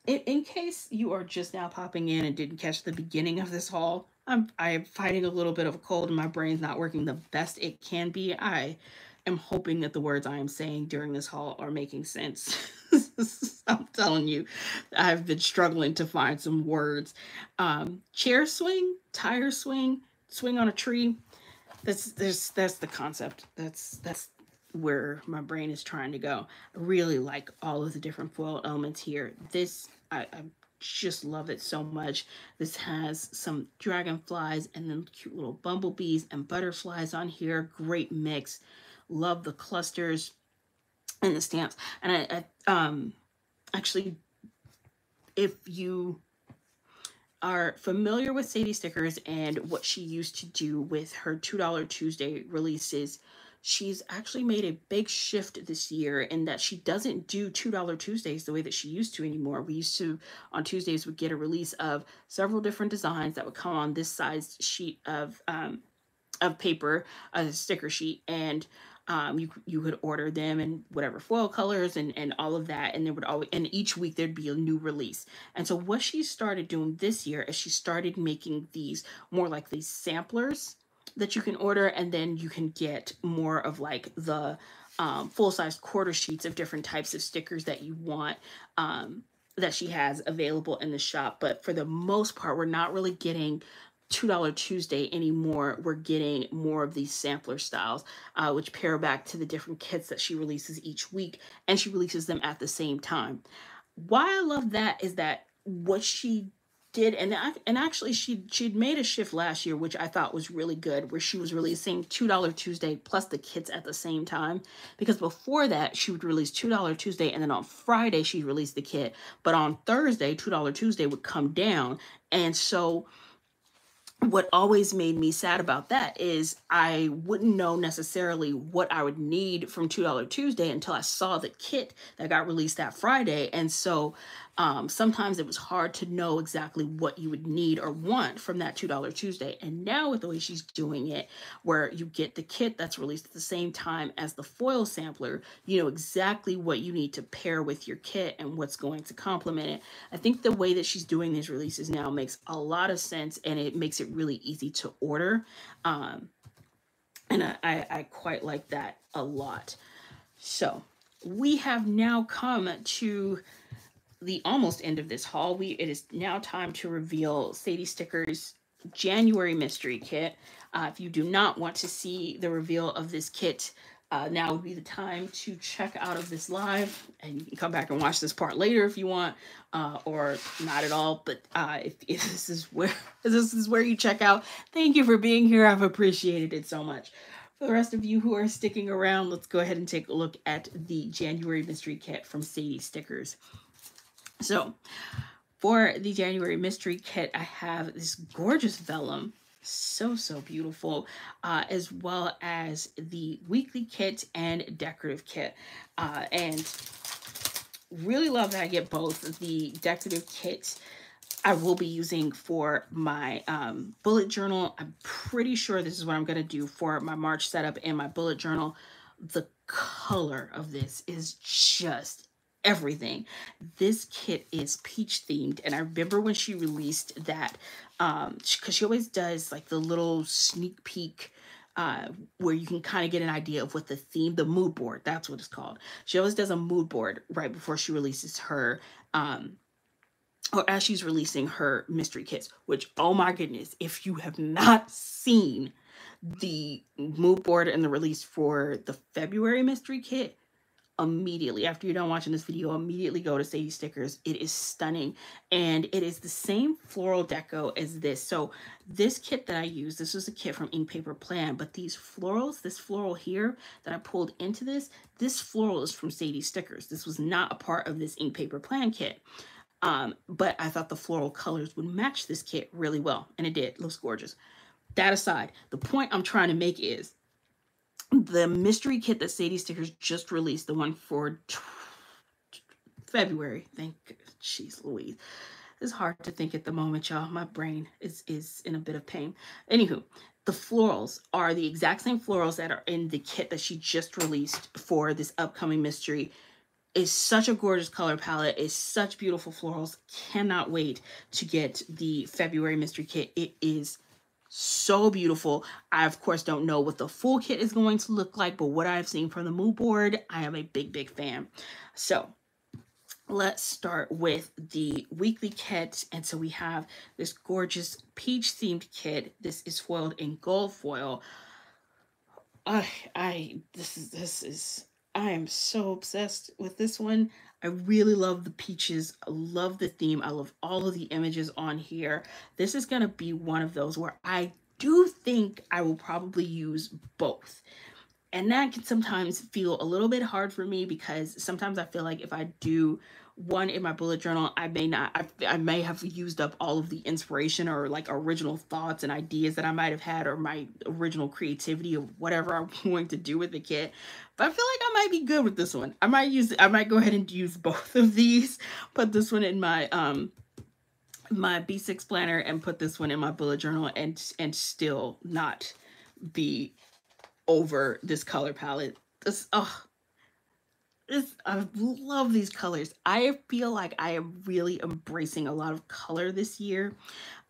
in, in case you are just now popping in and didn't catch the beginning of this haul, I'm I'm fighting a little bit of a cold and my brain's not working the best it can be. I am hoping that the words I am saying during this haul are making sense. I'm telling you, I've been struggling to find some words. Um, chair swing, tire swing, swing on a tree. That's that's that's the concept. That's that's where my brain is trying to go. I really like all of the different foil elements here. This I, I just love it so much. This has some dragonflies and then cute little bumblebees and butterflies on here. Great mix. Love the clusters and the stamps. And I, I um actually if you are familiar with Sadie Stickers and what she used to do with her $2 Tuesday releases, she's actually made a big shift this year in that she doesn't do $2 Tuesdays the way that she used to anymore. We used to, on Tuesdays, would get a release of several different designs that would come on this sized sheet of, um, of paper, a sticker sheet, and um, you you could order them in whatever foil colors and and all of that, and there would always and each week there'd be a new release. And so what she started doing this year is she started making these more like these samplers that you can order, and then you can get more of like the um, full size quarter sheets of different types of stickers that you want. Um, that she has available in the shop but for the most part we're not really getting $2 Tuesday anymore, we're getting more of these sampler styles, uh, which pair back to the different kits that she releases each week, and she releases them at the same time. Why I love that is that what she did and and actually she she'd made a shift last year which I thought was really good where she was releasing $2 Tuesday plus the kits at the same time. Because before that she would release $2 Tuesday and then on Friday she'd release the kit but on Thursday $2 Tuesday would come down. And so what always made me sad about that is I wouldn't know necessarily what I would need from $2 Tuesday until I saw the kit that got released that Friday. And so um, sometimes it was hard to know exactly what you would need or want from that $2 Tuesday. And now with the way she's doing it, where you get the kit that's released at the same time as the foil sampler, you know exactly what you need to pair with your kit and what's going to complement it. I think the way that she's doing these releases now makes a lot of sense and it makes it really easy to order. Um, and I, I, quite like that a lot. So we have now come to the almost end of this haul, we it is now time to reveal Sadie Sticker's January mystery kit. Uh, if you do not want to see the reveal of this kit, uh, now would be the time to check out of this live, and you can come back and watch this part later if you want, uh, or not at all. But uh, if, if this is where this is where you check out, thank you for being here. I've appreciated it so much. For the rest of you who are sticking around, let's go ahead and take a look at the January mystery kit from Sadie Stickers. So for the January mystery kit, I have this gorgeous vellum so so beautiful uh, as well as the weekly kit and decorative kit uh, and really love that I get both the decorative kit I will be using for my um, bullet journal. I'm pretty sure this is what I'm going to do for my March setup and my bullet journal. The color of this is just everything. This kit is peach themed. And I remember when she released that, um, because she always does like the little sneak peek uh, where you can kind of get an idea of what the theme, the mood board, that's what it's called. She always does a mood board right before she releases her um, or as she's releasing her mystery kits, which, oh my goodness, if you have not seen the mood board and the release for the February mystery kit, immediately after you're done watching this video immediately go to sadie stickers. It is stunning. And it is the same floral deco as this. So this kit that i use this was a kit from ink paper plan but these florals this floral here that i pulled into this this floral is from sadie stickers. This was not a part of this ink paper plan kit. Um, but I thought the floral colors would match this kit really well, and it did. It looks gorgeous. That aside, the point I'm trying to make is the mystery kit that Sadie Stickers just released, the one for February. Thank jeez Louise. It's hard to think at the moment, y'all. My brain is is in a bit of pain. Anywho, the florals are the exact same florals that are in the kit that she just released for this upcoming mystery is such a gorgeous color palette. Is such beautiful florals. Cannot wait to get the February mystery kit. It is so beautiful. I, of course, don't know what the full kit is going to look like, but what I've seen from the mood board, I am a big, big fan. So let's start with the weekly kit. And so we have this gorgeous peach themed kit. This is foiled in gold foil. I, I, this is, this is I am so obsessed with this one. I really love the peaches. I love the theme. I love all of the images on here. This is going to be one of those where I do think I will probably use both. And that can sometimes feel a little bit hard for me because sometimes I feel like if I do one in my bullet journal i may not I, I may have used up all of the inspiration or like original thoughts and ideas that i might have had or my original creativity of whatever i'm going to do with the kit. But i feel like i might be good with this one. I might use i might go ahead and use both of these put this one in my um my b6 planner and put this one in my bullet journal and and still not be over this color palette. This oh this, I love these colors. I feel like I am really embracing a lot of color this year.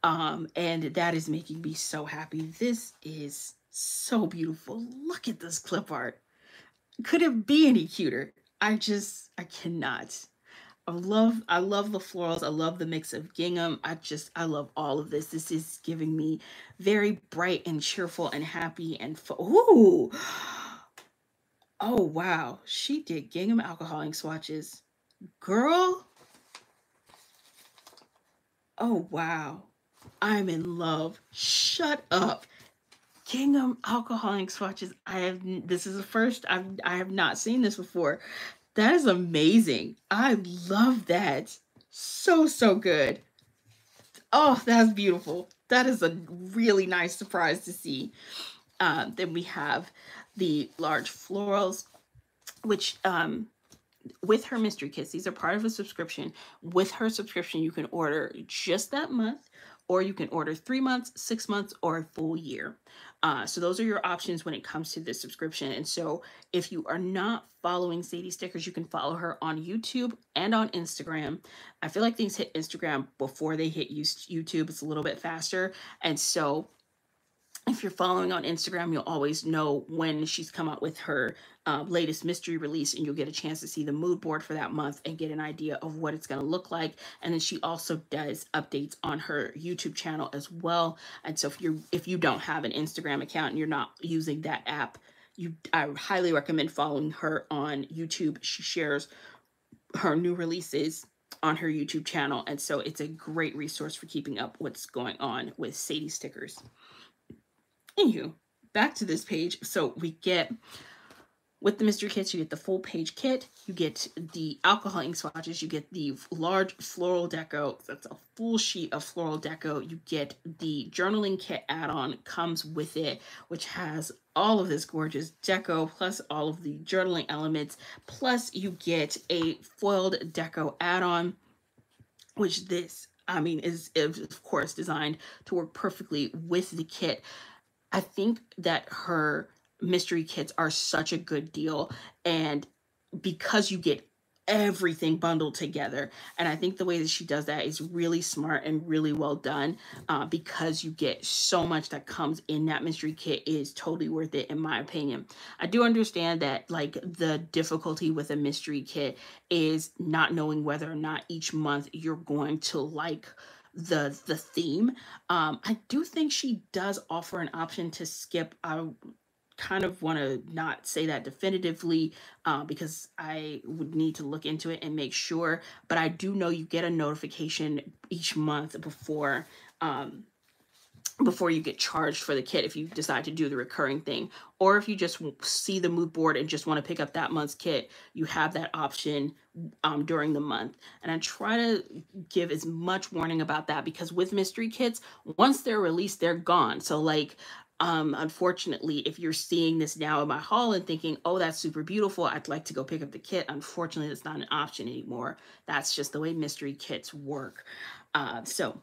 Um, and that is making me so happy. This is so beautiful. Look at this clip art. Could it be any cuter? I just, I cannot. I love, I love the florals. I love the mix of gingham. I just, I love all of this. This is giving me very bright and cheerful and happy and, ooh, Oh, wow. She did gingham alcohol ink swatches. Girl. Oh, wow. I'm in love. Shut up. Gingham alcohol ink swatches. I have, this is the first, I've, I have not seen this before. That is amazing. I love that. So, so good. Oh, that's beautiful. That is a really nice surprise to see. Uh, then we have the large florals, which um, with her mystery kits, these are part of a subscription. With her subscription, you can order just that month, or you can order three months, six months, or a full year. Uh, so those are your options when it comes to this subscription. And so if you are not following Sadie Stickers, you can follow her on YouTube and on Instagram. I feel like things hit Instagram before they hit YouTube. It's a little bit faster. And so if you're following on Instagram, you'll always know when she's come out with her uh, latest mystery release, and you'll get a chance to see the mood board for that month and get an idea of what it's going to look like. And then she also does updates on her YouTube channel as well. And so if you're if you don't have an Instagram account and you're not using that app, you I highly recommend following her on YouTube. She shares her new releases on her YouTube channel, and so it's a great resource for keeping up what's going on with Sadie stickers. Anywho, back to this page. So we get with the mystery kits, you get the full page kit, you get the alcohol ink swatches, you get the large floral deco. That's a full sheet of floral deco. You get the journaling kit add-on comes with it, which has all of this gorgeous deco plus all of the journaling elements. Plus you get a foiled deco add-on, which this, I mean, is, is of course designed to work perfectly with the kit. I think that her mystery kits are such a good deal and because you get everything bundled together and i think the way that she does that is really smart and really well done uh, because you get so much that comes in that mystery kit is totally worth it in my opinion. I do understand that like the difficulty with a mystery kit is not knowing whether or not each month you're going to like the the theme um i do think she does offer an option to skip i kind of want to not say that definitively uh, because I would need to look into it and make sure. But I do know you get a notification each month before um, before you get charged for the kit if you decide to do the recurring thing or if you just see the mood board and just want to pick up that month's kit you have that option um, during the month and i try to give as much warning about that because with mystery kits once they're released they're gone so like um, unfortunately, if you're seeing this now in my haul and thinking, oh, that's super beautiful, I'd like to go pick up the kit. Unfortunately, that's not an option anymore. That's just the way mystery kits work. Uh, so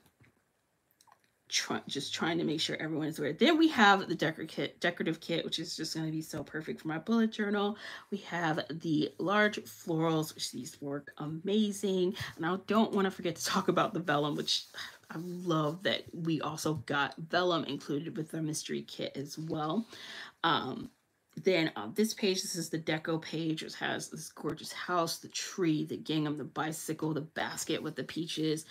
try, just trying to make sure everyone is aware. Then we have the decor kit, decorative kit, which is just going to be so perfect for my bullet journal. We have the large florals, which these work amazing. And I don't want to forget to talk about the vellum, which I love that we also got vellum included with our mystery kit as well. Um, then on this page, this is the deco page. It has this gorgeous house, the tree, the gingham, the bicycle, the basket with the peaches,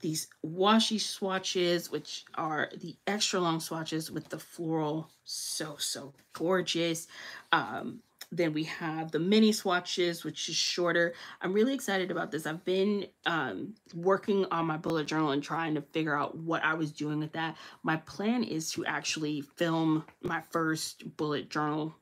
these washi swatches, which are the extra long swatches with the floral. So, so gorgeous. Um, then we have the mini swatches, which is shorter. I'm really excited about this. I've been um, working on my bullet journal and trying to figure out what I was doing with that. My plan is to actually film my first bullet journal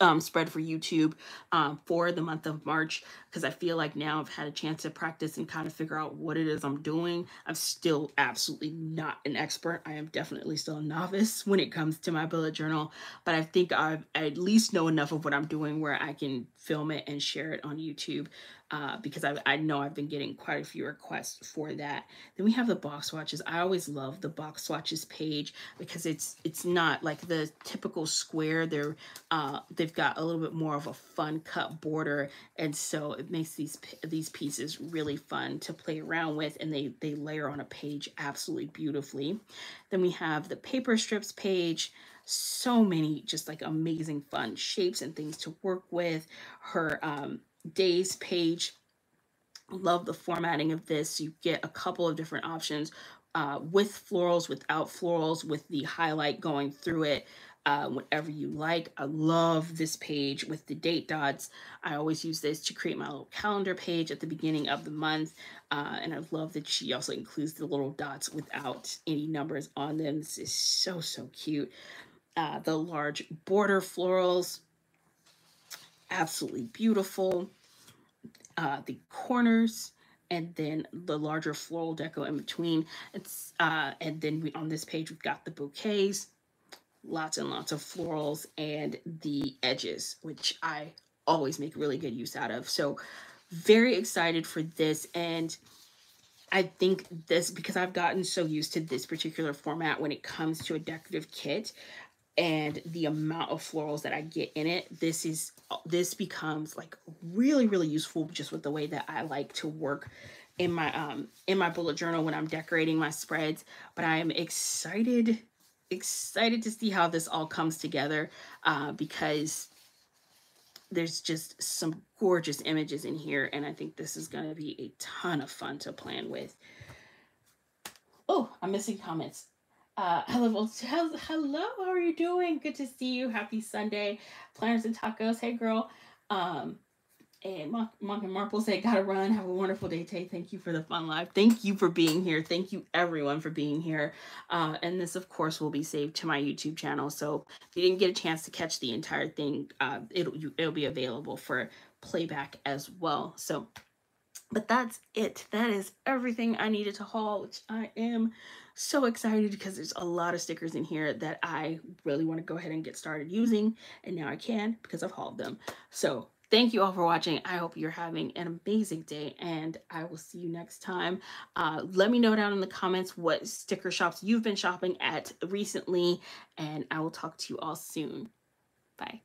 um, spread for YouTube um, for the month of March because I feel like now I've had a chance to practice and kind of figure out what it is I'm doing. I'm still absolutely not an expert. I am definitely still a novice when it comes to my bullet journal, but I think I've I at least know enough of what I'm doing where I can film it and share it on YouTube uh, because I, I know I've been getting quite a few requests for that. Then we have the box swatches. I always love the box swatches page because it's it's not like the typical square. They're uh, they've got a little bit more of a fun cut border, and so it makes these these pieces really fun to play around with, and they they layer on a page absolutely beautifully. Then we have the paper strips page so many just like amazing fun shapes and things to work with her um days page. Love the formatting of this. You get a couple of different options uh, with florals, without florals, with the highlight going through it. Uh, whatever you like. I love this page with the date dots. I always use this to create my little calendar page at the beginning of the month. Uh, and I love that she also includes the little dots without any numbers on them. This is so, so cute. Uh, the large border florals, absolutely beautiful. Uh, the corners and then the larger floral deco in between. It's uh, and then we on this page we've got the bouquets, lots and lots of florals and the edges, which I always make really good use out of. So very excited for this and I think this because I've gotten so used to this particular format when it comes to a decorative kit and the amount of florals that I get in it, this is this becomes like really really useful just with the way that I like to work in my um in my bullet journal when I'm decorating my spreads. But I am excited excited to see how this all comes together uh, because there's just some gorgeous images in here and I think this is going to be a ton of fun to plan with. Oh, I'm missing comments. Uh, hello, hello, how are you doing? Good to see you. Happy Sunday. Planners and tacos. Hey, girl. Um, And Monk, and Marple say, gotta run. Have a wonderful day, Tay. Thank you for the fun live. Thank you for being here. Thank you, everyone, for being here. Uh, and this, of course, will be saved to my YouTube channel. So if you didn't get a chance to catch the entire thing, uh, it'll you, it'll be available for playback as well. So, but that's it. That is everything I needed to haul, which I am so excited because there's a lot of stickers in here that I really want to go ahead and get started using. And now I can because I've hauled them. So thank you all for watching. I hope you're having an amazing day and I will see you next time. Uh, let me know down in the comments what sticker shops you've been shopping at recently and I will talk to you all soon. Bye.